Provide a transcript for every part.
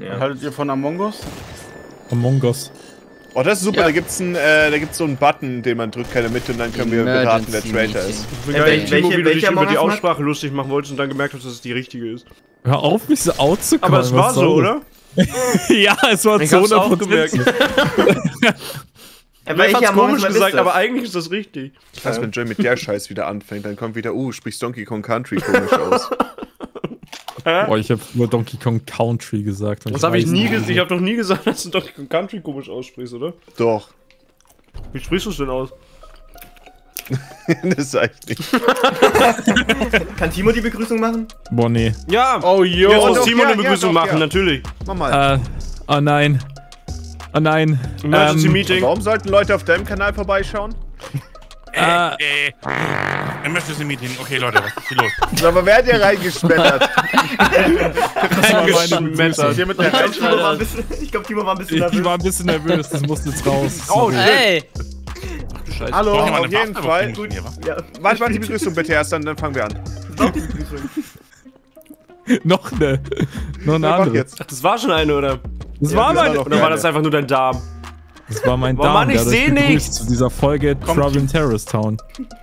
Was haltet ihr von Among Us? Among Us. Oh, das ist super. Ja. Da gibt's einen, äh, da gibt's so einen Button, den man drückt, keine mit und dann können wir beraten, wer Traitor ist. Ich bin Äh, welche- Timo, wie du welche dich über die? Aussprache lustig machen wolltest und dann gemerkt hast, dass es die richtige ist. Hör auf, mich so out zu Aber es war so, oder? ja, es war Ich zu hab's auch 100% gemerkt. Ja, Ich hab's komisch gesagt, aber eigentlich ist das richtig. Ich weiß, wenn Joy mit der Scheiß wieder anfängt, dann kommt wieder, uh, sprichst Donkey Kong Country komisch aus. Boah, ich habe nur Donkey Kong Country gesagt. Das habe ich nie gesagt. Ich habe doch nie gesagt, dass du Donkey Kong Country komisch aussprichst, oder? Doch. Wie sprichst du es denn aus? das sag ich nicht. Kann Timo die Begrüßung machen? Boah, nee. Ja! Oh, yo. Jetzt muss doch, Timo ja, eine ja, Begrüßung doch, machen, ja. natürlich. Mach mal. Äh, oh nein. Oh nein. Emergency Ähm, Meeting. Warum sollten Leute auf deinem Kanal vorbeischauen? Äh, Äh, Emergency Meeting. Okay, Leute, was ist hier los? So, aber wer hat hier reingespettert? das war meine Eingeschmettert. Hier mit der Ich glaube, Timo war ein bisschen, ich glaub, Timo war ein bisschen Ich nervös. war ein bisschen nervös, das musste jetzt raus. Oh, Sorry. Ey, du Scheiße. Hallo, auf jeden Waffe? Fall. Gut. Hier, wa? Ja, Warte, warte die Begrüßung bitte erst, dann, dann fangen wir an. doch die Begrüßung. Noch eine. Noch eine andere. jetzt. Ach, das war schon eine, oder? Das Ja, war meine. Oder war das einfach nur dein Darm? Das war mein Oh Darm. Mann, ich der hat euch seh begrüßt nichts. Zu dieser Folge in Terrorist Town.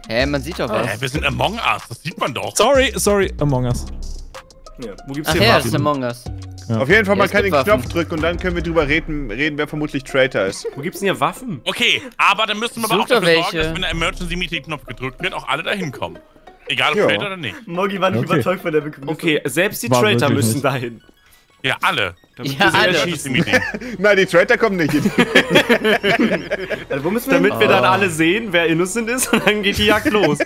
hä, man sieht doch was. Äh, wir sind Among Us, das sieht man doch. Sorry, sorry, Among Us. Ja. Wo gibt's Ach hier ja, das ist Waffen? Among Us. Ja. Auf jeden Fall, man kann den gibt Knopf Waffen. drücken und dann können wir drüber reden, reden wer vermutlich Traitor ist. Wo gibt's denn hier Waffen? Okay, aber dann müssen wir aber Such auch dafür doch sorgen, welche. dass wenn der Emergency Meeting Knopf gedrückt wird, auch alle dahin kommen. Egal ob Ja. Traitor oder nicht. Moggi war nicht Okay. überzeugt von der Begrüßung. Okay, selbst die War Traitor müssen nicht. dahin. Ja, alle. Damit Ja, alle. Meeting. Nein, die Traitor kommen nicht. Also, wo müssen wir Damit hin? wir dann alle sehen, wer innocent ist und dann geht die Jagd los.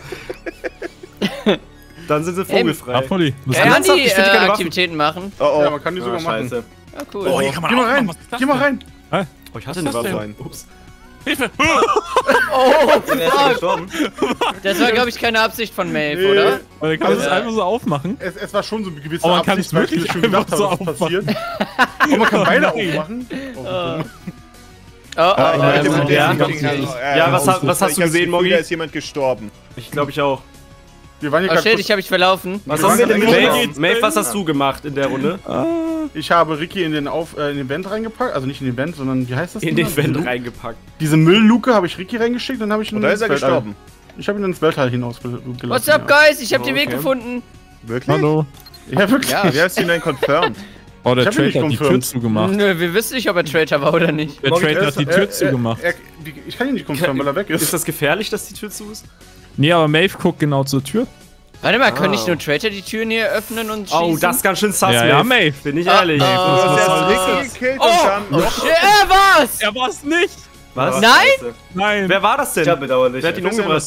dann sind sie vogelfrei. Ah, Polly. Was Kann die äh. Aktivitäten machen? Oh Ja, oh. man kann die Ah, sogar machen. scheiße. Ja, cool. Oh, hier kann man Geh mal rein. Geh mal rein. Oh, ich Was eine Waffe. denn? Ups. Hilfe! Der ist gestorben. Das war, glaube ich, keine Absicht von Maeve, oder? Man kann das Ja. einfach so aufmachen. Es, es war schon so eine gewisse Aber man kann Absicht, es weil ich wirklich mir schon gedacht einfach so habe, was aufmachen. passiert. Und man kann beide aufmachen. Oh, Oh, Ich oh, mit ja, der ja. Ja, was was hast du gesehen, Moggi? Da ist jemand gestorben. Ich glaube ich auch. Wir waren hier oh gerade shit, ich habe mich verlaufen. Was hast du denn Maeve, Maeve, was hast du gemacht in der Runde? Ich habe Ricky in den, Auf, äh, in den Vent reingepackt. Also nicht in den Vent, sondern wie heißt das? In den da? Vent reingepackt. Diese Müllluke habe ich Ricky reingeschickt, dann habe ich ihn Und da ist er gestorben. Ich habe ihn ins Weltall hinausgelassen. What's up, guys? Ich habe den Weg gefunden. Wirklich? Hallo. Ja, wirklich. Ja. Wie hast du ihn denn confirmed? Oh, der Traitor hat die Tür zugemacht. Nö, wir wissen nicht, ob er Traitor war oder nicht. Der Traitor hat die Tür zugemacht. Er, ich kann ihn nicht confirmen, weil er weg ist. Ist das gefährlich, dass die Tür zu ist? Nee, aber Maeve guckt genau zur Tür. Warte mal, können Ah. nicht nur Traitor die Türen hier öffnen und schießen? Oh, das ist ganz schön sass, Ja, ja, Maeve. Bin ich Ah, ehrlich. ah. Soll erst das? Ricky gekillt Oh, und dann... Shit, er war's! Er war's nicht. Was? Nein! Nein. Wer war das denn? Tja, bedauerlich. Wer hat ihn umgebracht?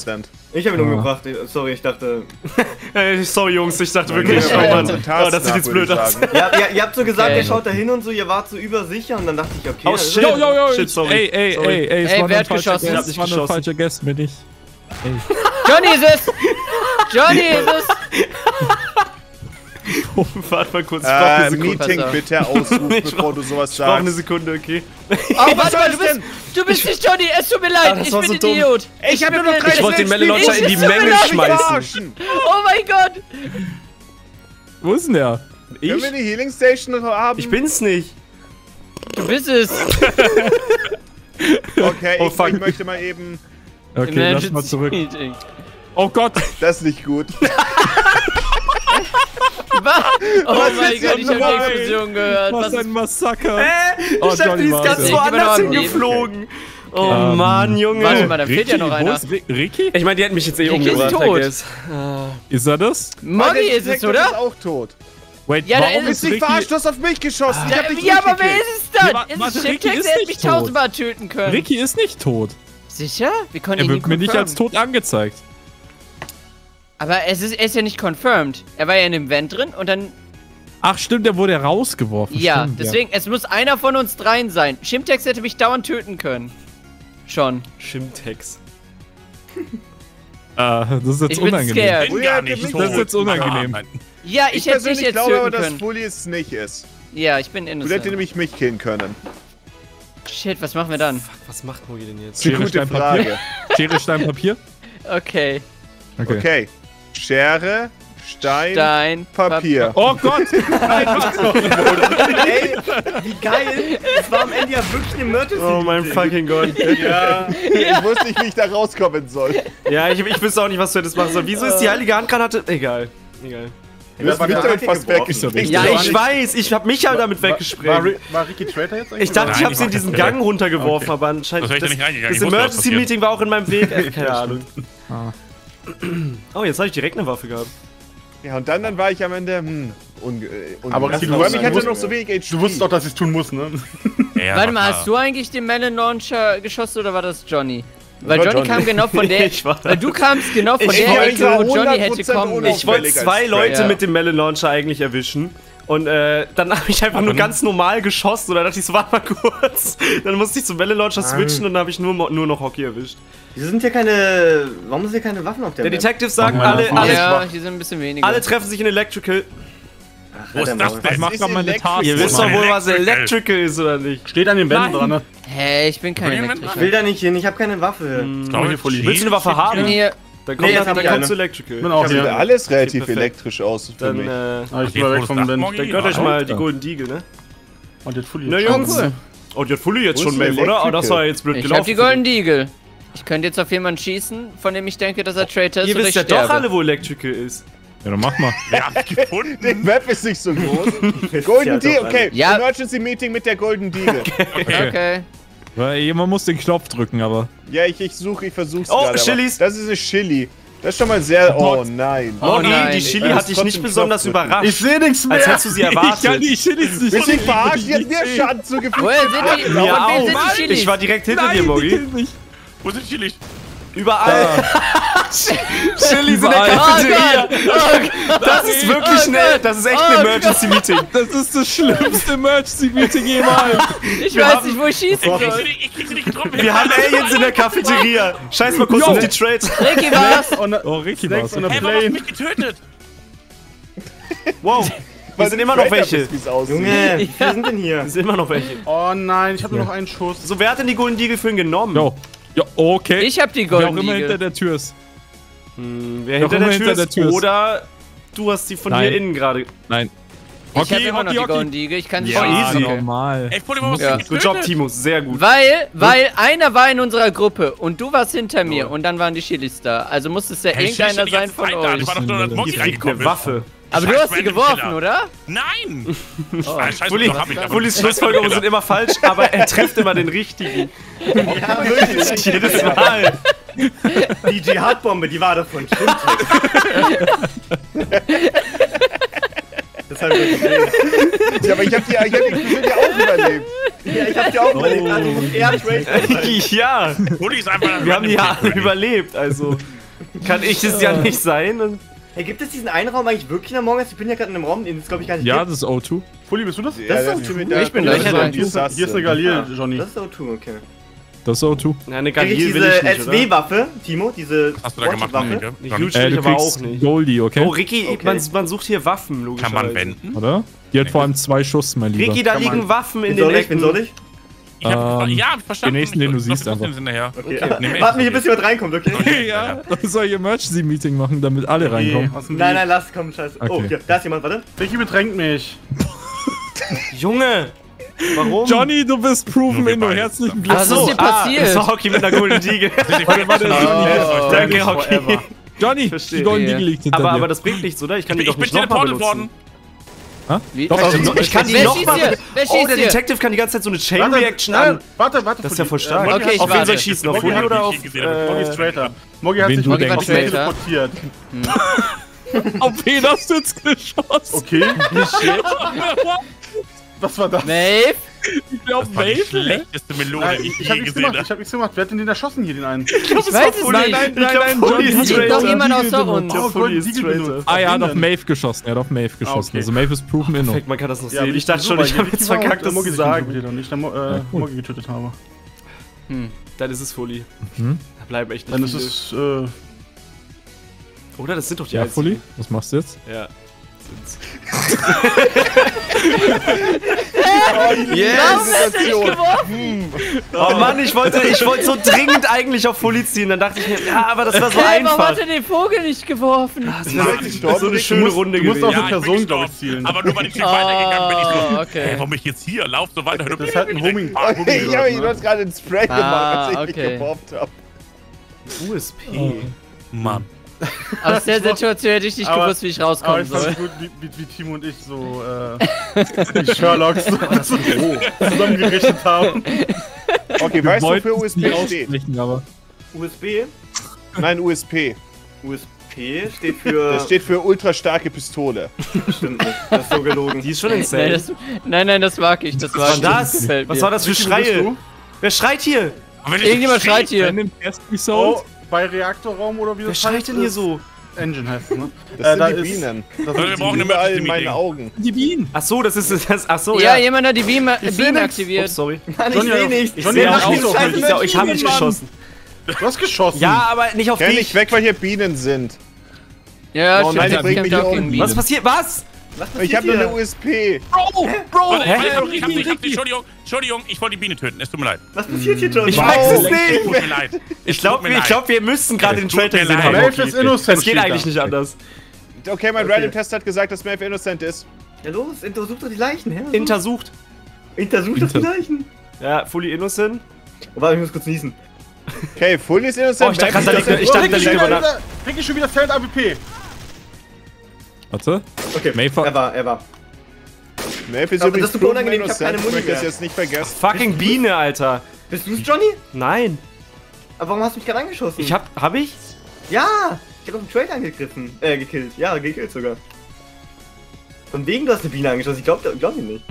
Ich habe ihn umgebracht. Sorry, ich dachte. Ey, sorry, Jungs, ich dachte wirklich, oh Mann, ja. oh, das sieht jetzt blöd ich aus. Ja, ja, ihr habt so gesagt, Okay. ihr schaut da hin und so, ihr wart so übersicher und dann dachte ich, okay. Oh, ist- shit. Yo, yo, yo. Shit, sorry. Ey, ey, Sorry. ey, ey. Es Ey, war wer nur ein hat falscher geschossen? Guess. Ich hab Es nicht war nur ein geschossen. falscher Guess, bin ich. Johnny ist es! Johnny ist es! Warte mal kurz, ich brauch eine Äh, Sekunde. Meeting auf. bitte ausrufen, Ich bevor du sowas Ich brauch eine sagst. Sekunde, okay? Oh, warte mal, du bist, du bist nicht Johnny, es tut mir leid, ich bin so. Idiot. Ich hab bin nur noch blind. Ich wollte den Melonlauncher in die Ich- Menge schmeißen. Oh mein Gott! Wo ist denn der? Können wir Ich? eine Healing Station haben? Ich bin's nicht. Du bist es! Okay, Oh, ich, ich möchte mal eben... Okay, lass mal zurück. Meeting. Oh Gott. Das ist nicht gut. Was? Oh mein ist Gott, ich denn habe die? Explosion gehört. Was Was ein ist Massaker. Hä? Oh, Ich dachte, die ist ganz woanders hingeflogen. Oh Ähm, Mann, Junge. Warte mal, da fehlt ja noch einer. ist Ri- Ricky? Ich meine, die hätten mich jetzt eh Ricky ist umgebracht, tot. I guess. Ist er das? Moggy ist es, oder? ist auch tot. Wait, Ja, warum ist ist Ist nicht verarscht, Ricky... du hast auf mich geschossen. Ich hab dich Ja, aber wer ist es dann? Ja, ist es Ricky ist hätte nicht mich tot. tausendmal töten können. Ricky ist nicht tot. Sicher? Wir können Er ihn wird mir nicht als tot angezeigt. Aber es ist, er ist ja nicht confirmed. Er war ja in dem Vent drin und dann... Ach stimmt, der wurde rausgeworfen. Ja, stimmt, deswegen, es muss einer von uns dreien sein. Chimtex hätte mich dauernd töten können. Schon. Shimtex. Ja. Äh, das ist jetzt Ich bin unangenehm. scared. Ich bin Ja, gar nicht mich- tot. Das ist jetzt unangenehm. Ja, ich, Ich hätte dich persönlich jetzt glaube aber, dass. Fully es nicht ist. Ja, ich bin Du hättest innocent. nämlich mich killen können. Shit, was machen wir dann? Fuck, was macht Mogi denn jetzt? Das Schere, gute Stein, Papier. Frage. Schere, Stein, Papier? Okay. Okay. Okay. Schere, Stein, Stein, Papier. Oh Gott! Nein? Ey, wie geil. Es war am Ende ja wirklich eine Emergency. Oh mein fucking Gott. Ja. Ich wusste nicht, wie ich da rauskommen soll. Ja, ich, ich wüsste auch nicht, was du hättest machen sollen. Wieso ist die heilige Handgranate? Egal. Egal. Du hast mich damit fast weggesprengt. Ja, ich weiß. Ich hab mich halt damit weggesprengt. War Ricky Traitor jetzt eigentlich? Ich dachte, ich Nein, hab ich sie in diesen Gang runtergeworfen, Okay. aber anscheinend. Das das. Emergency-Meeting war auch in meinem Weg. Äh, Keine Ahnung. Ah. Oh, jetzt habe ich direkt eine Waffe gehabt. Ja, und dann, dann war ich am Ende, hm, unge äh, Aber Ricky, du ich hatte wusstest- noch so wenig HP. Du wusstest doch, dass ich es tun muss, ne? Ja, Warte war mal, hast du eigentlich den Melon Launcher geschossen oder war das Johnny? Weil Johnny, Johnny. kam genau von der. Ich war- weil du kamst genau von Ich der Ecke, wo Johnny 100% hätte kommen. Ich wollte zwei. Leute Ja. mit dem Melon Launcher eigentlich erwischen. Und äh, dann habe ich einfach nur ganz normal geschossen und dann dachte ich so, warte mal kurz. Dann musste ich zum Melon Launcher switchen und dann habe ich nur, nur noch Hockey erwischt. Wieso sind hier keine. Warum sind hier keine Waffen auf der Der Map? Detective sagt, alle, alle, Ja, die sind ein bisschen weniger. alle treffen sich in Electrical. Ach, Wo ist das denn? Ich mach grad meine. Task. Ihr wisst doch wohl, was Electrical. Ist, oder nicht? Steht an den Wänden dran, ne? Hä, ich bin kein Moment, Ich Elektriker. will da nicht hin, ich habe keine Waffe. Glaube hier ich, Fully. Willst du eine Waffe Ich bin haben? hier. Dann komm, Nee, dann, jetzt hab dann ich komm eine. zu Electrical. Ich bin auch Sieht alles relativ elektrisch aus für Dann, mich. äh, Ah, ich Okay, bin mal weg vom? Wind. Dann gönnt euch mal die Golden Deagle, ne? Und jetzt Fully. Na jetzt. Jungs. Oh, die hat Fully jetzt schon denn oder? Oh, das war jetzt blöd Ich gelaufen. hab die Golden Deagle. Ich könnte jetzt auf jemanden schießen, von dem ich denke, dass er Traitor ist Ihr wisst ich ja doch alle, wo Electrical ist. Ja, dann mach mal. Wir haben es Die gefunden. Map ist nicht so groß. Golden Ja, doch, okay. Ja. Emergency Meeting mit der Golden Deagle. Okay. Okay. Weil jemand muss den Knopf drücken, aber. ja, ich, ich suche, ich versuch's Oh, gerade. aber Chilis. Das ist eine Chili. Das ist schon mal sehr. Oh nein. Oh Morgi, nein. die Chili hat dich nicht besonders Knopf überrascht. Ich sehe nichts mehr. Als hättest du sie Ich kann erwartet. die Chilis nicht. Bisschen verarscht, jetzt mir Schaden zugefügt. Woher sind die? Wem auch. sind die Chilis? Ich war direkt hinter Nein, dir, die mich. Wo sind die Licht? Überall. Chilis in der. Cafeteria. Oh Das ist wirklich schnell. Das ist echt ein Oh Emergency Meeting. Das ist das schlimmste Emergency-Meeting jemals. Ich Wir weiß haben- nicht, wo ich schießen Ich krieg soll. sie nicht, ich krieg sie nicht getroffen. Wir haben Aliens in der Cafeteria. Scheiß mal kurz auf die Trades. Ricky war's. Oh, Ricky war's. Hey, warum hast du mich getötet? Wow. Hier sind immer noch welche. Junge, wie sind denn hier? Sind immer noch welche. Oh nein, ich habe nur noch einen Schuss. So, wer hat denn die Golden Deagle für ihn genommen? Jo. Ja, okay. Ich hab die Wer auch Golden immer hinter der Tür ist. Hm, Wer hinter der, Tür hinter der ist. Tür ist. Oder du hast die von Nein. hier innen gerade. Nein. Ich hab Hockey, immer noch Hockey, die Hockey. Golden Eagle. Ich kann sie Ja, schon easy. Okay. normal. Ey, du Ja. Good getötet? Job, Timo. Sehr gut. Weil, weil einer war in unserer Gruppe und du warst hinter mir und dann waren die Chilis da. Also muss es ja Hey, ich irgendeiner die sein von Zeit euch. Ich war doch nur, dass Monkey eine Waffe. Aber du Scheiß hast sie geworfen, Killer. oder? Nein! Ah, scheiße, doch hab ich, Fullys Schlussfolgerungen sind immer falsch, aber er trifft immer den richtigen. Ja, wirklich. Jedes Mal. Die Dschihad-Bombe, die war davon. Stimmt. das hab ich gesehen. Ja, aber ich hab die, ich hab die ja auch überlebt. Ja, ich hab die auch überlebt. Also er sein. ja, Fully ist einfach wir haben die ja alle überlebt, also kann ich es ja nicht sein. Und Hey, gibt es diesen einen Raum eigentlich wirklich in Among Us? Ich bin ja gerade in einem Raum, den es glaube ich gar nicht Ja, gibt. das ist O2. Fully, bist du das? Ja, ist das cool. der- Ich bin der- da. der- Hier Hier ist, ist eine Galil, Johnny. Das ist O2, okay. Das ist O2. na, eine Krieg ich Galil will diese ich nicht, oder? SW-waffe, Timo? Diese Hast du da gemacht, Waffe? Monkey? Nicht huge Äh, aber auch nicht. Goldie, okay? Oh, Ricky, Okay. man, man sucht hier Waffen, Kann logischerweise. man wenden? Oder? Die hat vor allem zwei Schuss, mein Lieber. Ricky, da Kann liegen man- Waffen in den soll ich? Wen Ecken. soll ich? Ich hab, Ähm, ja, hab ich verstanden. den nächsten, den du siehst, einfach. hinterher. Okay. Nimm Warte mich, bis jemand reinkommt, okay? Okay, Ja, das soll ich Emergency-Meeting machen, damit alle reinkommen. Nein, nein, lass, komm, scheiße. Oh, Okay. hier, da ist jemand, warte. Ricky bedrängt mich. Junge! Warum? Johnny, du bist proven in herzlichen Was ist Glückwunsch. hier passiert? Ah, das Hockey mit einer Golden Oh. Danke, Hockey. Johnny, Verstehe. die Golden Eagle liegt hinter Aber, dir. aber das bringt nichts, oder? Ich kann die Ich doch bin nicht nochmal teleportet benutzen. worden. Wie? Doch, also, Ich kann die Wer noch schießt mal. hier? Wer Oh, der? Detective kann die ganze Zeit so eine Chain Reaction nein, an. Warte, warte. Das ist ja voll stark. Okay, ich auf wen soll ich schießen? Auf Fully oder mich auf. nicht Äh, ist Traitor. Moggi hat Wen sich du mit denkst. auf teleportiert. auf wen hast du jetzt geschossen? Okay. Was war das? Maeve? Ich glaube, Das war die schlechteste Melone, Nein, die ich, ich ich hab je nichts gesehen gemacht, ich habe. hab nichts gemacht. Wer hat denn den erschossen hier, den einen? Ich weiß es Nein, nicht. nein, Ich nein, nein, Fully Johnny ist doch jemand benutzt. uns. Oh, Fully ist Traitor. Ah, er hat auf? Maeve geschossen. Er hat auf Maeve geschossen. okay. Also Maeve ist proven in. Perfekt, man kann das noch Ja, sehen. Ich dachte schon, ich habe jetzt war verkackt, das Moggi sich sagen. ich Moggi getötet habe. Dann ist es Fully. Mhm. Da bleiben echt nicht Dann ist es, äh, Oder? Das sind doch die Ja. Fully, was machst du jetzt? Ja. Warum hast du nicht geworfen? Oh Mann, ich wollte, ich wollte so dringend eigentlich auf Fully ziehen. Dann dachte ich mir, ja, aber das war so warum einfach. hat er den Vogel nicht geworfen? Das war so eine schöne Runde du musst auf gewesen. eine Person, glaube ich, zielen. Aber nur weil ich nicht weitergegangen bin, ich so, Oh, okay. warum bin ich jetzt hier? Lauf so weiter. Das ist halt ein Homing. Ich habe ihn ne? gerade ins Spray Ah, gemacht, als ich okay. mich geworfen habe. USP. Mann. Aus der Situation hätte ich nicht Aber- gewusst, wie ich Aber rauskommen ich fand soll. gut, wie, wie, wie Timo und ich so, äh, die Sherlocks so zusammengerichtet haben. Okay, weißt du, wofür USP steht? aber USB. Nein, USP. USP steht für. Das steht für ultra starke Pistole. Stimmt nicht. Das ist so gelogen. Die ist schon Nein, insane. das, nein, nein, das mag ich. Das ich. war das? Was war das für Schreie? du? Wer schreit hier? Aber ich Irgendjemand schreit hier. Oh, bei Reaktorraum oder wie Wer das schreit heißt, denn hier ist- so? Engine heißt es, ne? Das Äh, sind da die ist- Bienen. Das Leute, wir sind brauchen Überall in meinen. Augen. Die Bienen. Ach so, das ist das. Ach so, Ja, ja. jemand hat die Beam nix. aktiviert. Ups, sorry. Mann, ich Johnny, seh nichts. Ich Johnny, sehe mach auch nicht. Ich, seh- ich habe nicht geschossen. du hast geschossen. Ja, aber nicht auf Geh dich. nicht weg, weil hier Bienen sind. Ja, Oh nein, die ich bringen mich um. Was Bienen. passiert? Was? Ich habe nur eine USP. Bro, Warte, hä? ich hab, ich hab, ich hab, Entschuldigung, Entschuldigung, ich wollte die Biene töten. Es tut mir leid. Was passiert hier, Johnny? Ich Wow. weiß es Es nicht. tut mir leid. Ich glaube, ich glaub, wir müssen gerade den Es haben. Maeve Rocky. ist innocent. Das geht eigentlich nicht anders. Okay, mein Okay. Random Test hat gesagt, dass Maeve innocent ist. Ja, los, untersucht doch die Leichen, hä? Intersucht. Untersucht doch die Leichen. Ja, fully innocent. Oh, warte, ich muss kurz niesen. Okay, Fully ist innocent. Oh, ich dachte da liegt- ich dachte, da liegt schon jemand wieder, Ricky schon wieder Feld AWP. Warte. Okay, Mayfa- er war, er war. Maeve ist Aber übrigens das ist unangenehm, ich hab keine Muni möchte das mehr. jetzt nicht vergessen. Fucking Biene, Alter. Bist du's, Johnny? Nein. Aber warum hast du mich gerade angeschossen? Ich hab. Hab ich? Ja! Ich hab auf den Trade angegriffen. Äh, gekillt. Ja, gekillt sogar. Von wegen, du hast eine Biene angeschossen. Ich glaub, glaub ich nicht.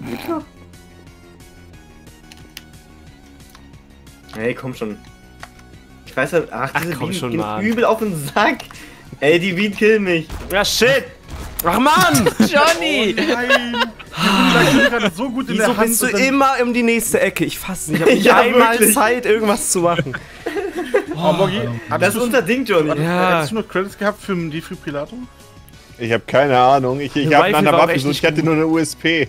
Wirklich? Ey, komm schon. Ich weiß ja, ach, Ach, diese komm Bienen schon, gehen übel auf den Sack. Ey, die Bienen killen mich. Ja, shit. Ach, Mann. Johnny! Nein. Ich bin gerade so gut in Wieso der Hand. bist du immer um die nächste Ecke? Ich fasse nicht. Ich hab nicht Ja, einmal wirklich. Zeit, irgendwas zu machen. Oh, Moggi, Das hattest ist unser Ding, Johnny. Ja. hattest du noch Credits gehabt für den Defibrillator? Ich habe keine Ahnung. Ich, ich habe auch Waffe nicht Ich hatte nur eine USP.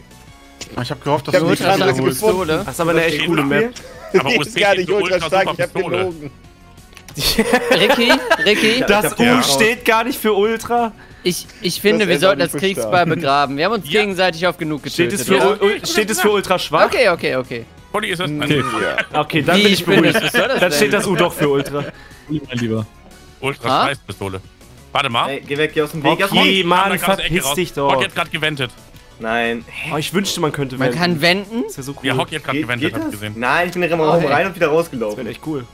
Ah, Ich habe gehofft, dass Ich hab du so holst. gefunden. Pistole. Das ist aber eine echt coole Map. Aber USP ist gar nicht ultra stark. Ich habe gelogen. Ricky, Ricky, Das U steht gar nicht für Ultra. ich, ich finde, Das wir ist sollten das nicht Kriegsbeil begraben. Wir haben uns Ja. gegenseitig auf genug Steht getötet. es für, steht es für Ultra schwach? Okay, okay, okay. Polly ist es. Okay. Ja. Okay, dann Wie, bin ich beruhigt. das Dann denn? steht das U doch für Ultra. Mein Lieber. Ultra Ha? Scheißpistole. Warte mal. Ey, geh weg, geh aus dem Weg. Okay. Mann, verpiss dich Hockey doch. hat gerade gewendet. Nein. Oh, ich wünschte, man könnte Man wenden. kann wenden. Das wäre so cool. Ja, Hockey hat gerade gewendet, hab ich das? gesehen. Nein, ich bin in den Raum rein und wieder Das wäre rausgelaufen. echt cool.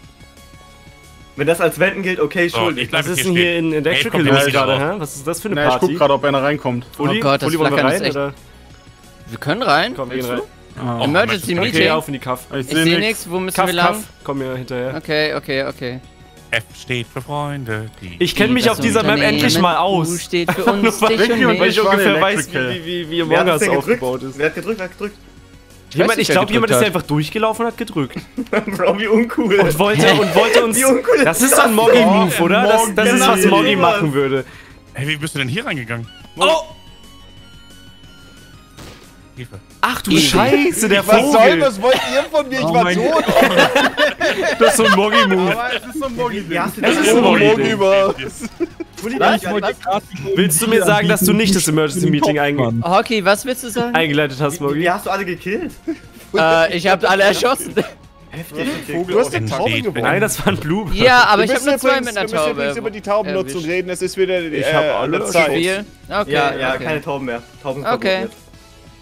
Wenn das als Wenden gilt, okay, So, schuldig. ich bleib Was ist hier denn hier in Electrical Ey, los kommt gerade, hä? Was ist das für eine Na, ich Party? guck gerade, ob einer reinkommt. Fully, Oh Gott, das Fully wollen wir rein, ist echt- oder? Wir können rein. Komm, wir gehen rein. Ah. Emergency Okay, Okay, Meeting. auf in die Kaff. Ich Ich sehe sehe nichts. Wo müssen Kaff, wir lang? Kaff. Komm mir hinterher. Okay, okay, okay. F steht für Freunde. Die Ich kenne mich Das auf dieser Map endlich mal U aus. steht für Nur uns, dich und Weil Weil mich. ich Ich ungefähr weiß, wie, wie, wie Among Us aufgebaut ist. Wer hat gedrückt? Wer hat gedrückt? Jemand, nicht, ich glaube, jemand ist einfach durchgelaufen und hat gedrückt. Bro, wie uncool. Und wollte, und wollte uns. Wie uncool Das ist so ein Moggy-Move, oder? Das, das ist, was Moggy. Machen würde. Hey, wie bist du denn hier reingegangen? Oh! Hilfe. Ach du Easy. Scheiße, der Was soll, Vogel. was wollt ihr von mir? Ich Oh war tot. Das ist so ein Moggy-Move. Aber es ist so ein hast du Es das ist ein Oh, Willst du mir sagen, dass du nicht das Emergency Meeting einge Hockey, was willst du sagen? eingeleitet hast, Moggy? wie hast du alle gekillt? Äh, ich hab alle erschossen. Heftig. Du hast den Taube wenn- gewonnen. Nein, das war ein Blue. Ja, aber ich hab müssen nur zwei mit einer Wir müssen übrigens Taube. über die Taubennutzung reden. Es ist wieder die, Ich äh, hab an alle Zeit. Spiel. Okay, ja, ja, okay. keine Tauben mehr. Tauben sind Okay.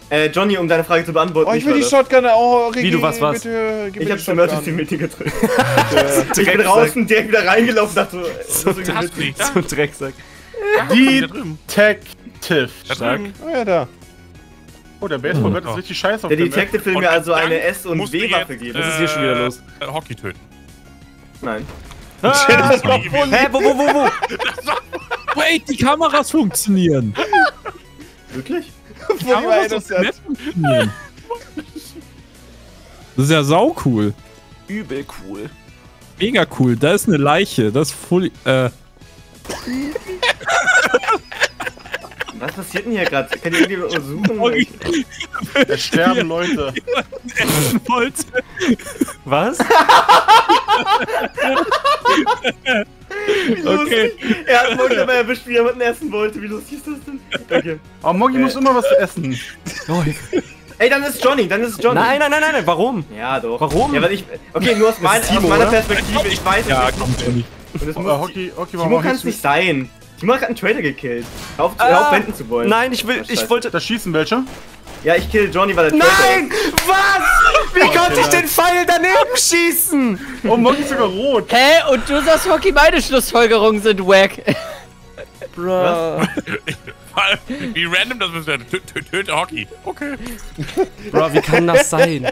Äh, Johnny, um deine Frage zu beantworten. Oh, ich will die. Shotgun. Oh, Ricky, Wie, du was, was? Bitte, Ich die zum Emergency. Meeting gedrückt. ich bin draußen direkt wieder reingelaufen dachte so, das ist Hast irgendwie du nicht? So ein Drecksack. Detective. Drüben. Oh ja, da. Oh, der Baseballgott ist richtig scheiße auf Der. Detective will mir also eine S- und W-Waffe geben. Was ist hier schon wieder los? Äh, Hockey töten. Nein. Das war Hä, wo, wo, wo, wo? Wait, die Kameras funktionieren. Wirklich? Auf der Map funktionieren. Das ist ja sau cool. Übel cool. Mega cool. Da ist eine Leiche. Das ist voll. Äh, Was passiert denn hier gerade? Kann ich irgendwie untersuchen? Es sterben Leute. Wollte. Was? Wie lustig. Er hat Moggy dabei erwischt, wie er jemanden essen wollte. Wie lustig ist das Okay. Aber Moggy muss immer was essen. Ey, dann ist Johnny, dann ist Johnny. Nein, nein, nein, nein, nein, warum? Ja, doch. Warum? Ja, weil ich. Okay, nur aus, mein, Timo, aus meiner oder? Perspektive, ich weiß es Ja, komm, Johnny. Und Aber muss, Hockey, Hockey, warum Timo kann es nicht sein. Timo hat gerade einen Trader gekillt. Hör auf, auf wenden zu wollen. Nein, ich will, Oh, ich wollte... Da schießen welche? Ja, ich kill Johnny, weil er Trader Nein! Was? Wie konnte ich den Pfeil daneben schießen? Oh, Moggy ist sogar rot. Hä? Und du sagst, Hockey, meine Schlussfolgerungen sind wack. Bro. Wie random das ist. Tö- tö- Töte Hockey. Okay. Bro, wie kann das sein?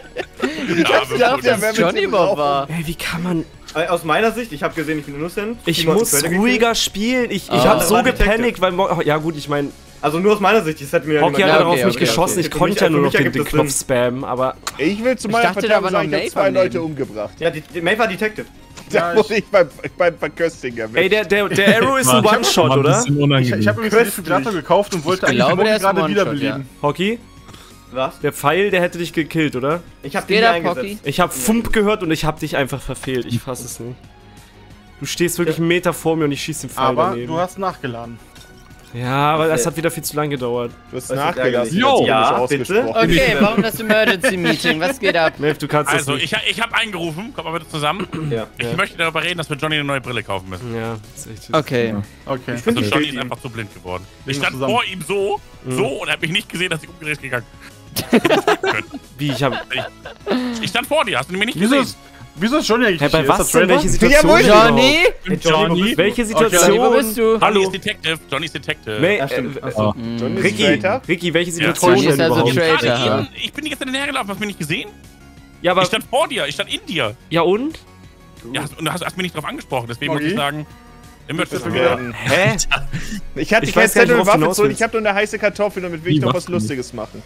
Ich dachte, wer dass mit Johnny Rauchen? war. Ey, wie kann man... Äh, Aus meiner Sicht, ich habe gesehen, ich bin innocent. Ich muss ruhiger spielen. Ich, ich Ah. hab so gepanikt, weil... Ja gut, ich meine. Also nur aus meiner Sicht, das hat mir ja Hockey hat Ja, darauf okay, mich okay, geschossen. okay. Ich konnte ja für nur noch den, den Knopf spammen, aber... Ich will zu meiner dachte, da Verteidigung war noch sagen, ich habe zwei Leute umgebracht. Ja, die, die Maeve war Detective. Da Ja, wurde ich beim, beim Verköstigen erwischt. Ey, der, der, der Arrow ist ein One-Shot, oder? Ich, ich habe übrigens den Defibrillator gekauft und wollte Ich eigentlich glaube, der ist gerade wiederbeleben. Hockey, Was? der Pfeil, der hätte dich gekillt, oder? Ich hab den eingesetzt. Ich hab Fump gehört und ich hab dich einfach verfehlt. Ich fass es nicht. Du stehst wirklich einen Meter vor mir und ich schieß den Pfeil Aber daneben. du hast nachgeladen. Ja, aber das hat wieder viel zu lange gedauert. Du hast nachgelassen. ist Ja, bitte? Okay, warum das Emergency Meeting? Was geht ab? Mev, du kannst Also, das nicht. ich, ich habe eingerufen. Kommt mal bitte zusammen. Ja. Ich möchte darüber reden, dass wir Johnny eine neue Brille kaufen müssen. Ja, das ist echt Okay. Okay. Ich finde Also Johnny ist einfach zu blind geworden. Ich stand zusammen. vor ihm so, so und er hat mich nicht gesehen, dass ich umgedreht gegangen Wie, ich hab. bin. Ich stand vor dir, hast du mich nicht gesehen? Wieso ist Johnny eigentlich Hey, bei hier? was denn? Welche Situation? Überhaupt? Johnny? Johnny, wo bist du? Welche Johnny, Situation? wo bist du? Johnny Hallo? ist Detective. Johnny ist Detective. Nee, Ja, stimmt. äh, Achso. Johnny ist Ricky, Traitor. Ricky, welche Ja, Situation Johnny ist also überhaupt? Traitor. Ich bin die gestern hinterhergelaufen, hast du mich nicht gesehen? Ja, aber. Ich stand vor dir, ich stand in dir. Ja und? Ja, hast- und du hast, hast mich nicht drauf angesprochen, deswegen Moggy? muss ich sagen. Hä? Ich hatte nicht, Zettel und worauf du Waffe zu und ich habe nur eine heiße Kartoffel, damit will ich noch was Lustiges machen.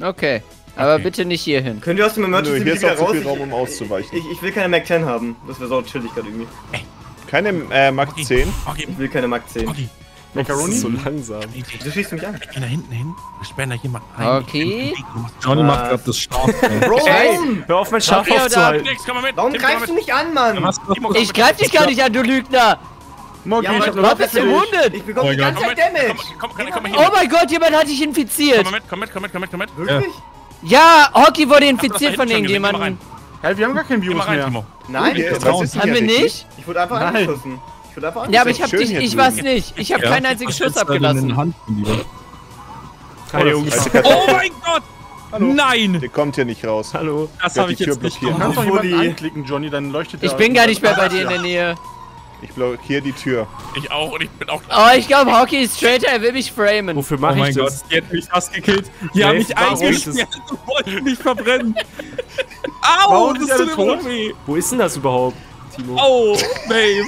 Okay. Aber Okay. bitte nicht hierhin. Können wir aus dem Nö, Emergency hier ist auch zu viel Raum, um auszuweichen. Ich, ich will keine Mac 10 haben. Das wäre so chillig gerade irgendwie. Keine äh, Mac Okay. 10. Okay, Ich will keine Mac 10. okay. Macaroni? ist so langsam. Du schießt mich an. Wir gehen da hinten hin, wir sperren da jemanden ein. Okay. Johnny macht gerade das Schaf. Bro, Scheiße. Hör auf, mein Schaf aufzuhalten. Warum greifst du mich an, Mann? Ich greif dich gar nicht an, du Lügner! Moggy, Ja, ich hab Waffe bist verwundet! Ich bekomme Oh die mein ganze Zeit Damage. komm, komm, komm, komm, Oh mein Gott, jemand hat dich Komm infiziert! mal mit, komm mit, komm mit, komm mit, komm mit. Wirklich? Ja, Hockey wurde infiziert von irgendjemandem. Hey, wir haben gar kein Geh mal Virus rein, mehr. Timo. Nein, ich, was Haben wir nicht? ich wurde einfach Nein. angeschossen. Ich wurde einfach Ja, aber ich angeschossen. hab Schön dich, hier ich war's nicht. Ich hab keinen einzigen Schuss abgelassen. Hand. Keine Jungs. Oh mein Gott! Nein! Der kommt hier nicht raus. Hallo. Das habe ich Tür jetzt nicht blockiert? Du kannst doch gemacht. jemanden anklicken, Johnny, dann leuchtet Ich der- bin gar nicht mehr bei dir in der Nähe. Ich blockiere die Tür. Ich auch und ich bin auch. Oh, ich glaube, Hockey ist straighter, er will mich framen. Wofür Oh mache mein ich Gott, das? die hat mich fast gekillt. Die haben mich eingesperrt und wollten mich verbrennen. Au, Warum das tut tot? weh. Wo ist denn das überhaupt, Timo? Au, Babe.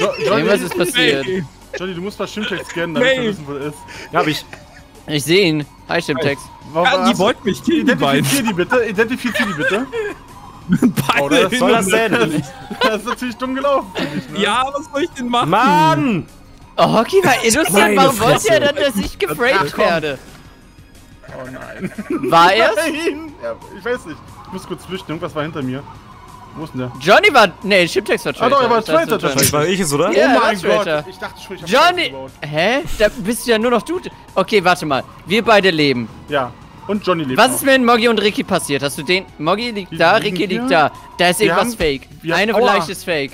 Jo Johnny, ist passiert. Babe. Johnny, du musst mal Stimmtext scannen, damit wir Nee. wissen, wo er ist. Ja, hab ich. Ich sehe ihn. Hi, Stimmtext. Warum Ja, die wollten mich killen, die beiden. Identifizier die bitte, identifizier die bitte. Beide Oh, das hin soll das denn? Das ist natürlich dumm gelaufen dich, ne? Ja, was soll ich denn machen? Mann! Oh, Hockey war innocent. Warum wollte Fresse. er dann, dass ich geframed werde? Oh nein. War er's? Nein! Ja, ich weiß nicht. Ich muss kurz flüchten, irgendwas war hinter mir. Wo ist denn der? Johnny war. Nee, Stimmtext war Ah, Traitor. doch, er war Ich Traitor. Vielleicht war ich es, oder? Ja, er oh war mein Gott! Ich dachte schon, ich hab Johnny! Hä? Da bist du ja nur noch du. Okay, warte mal. Wir beide leben. Ja. Und Johnny lebt Was noch. ist mit Moggy und Ricky passiert? Hast du den. Moggy liegt Die da, Ricky hier. liegt da. Da ist Wir irgendwas haben- fake. Eine Aua. Leiche ist fake.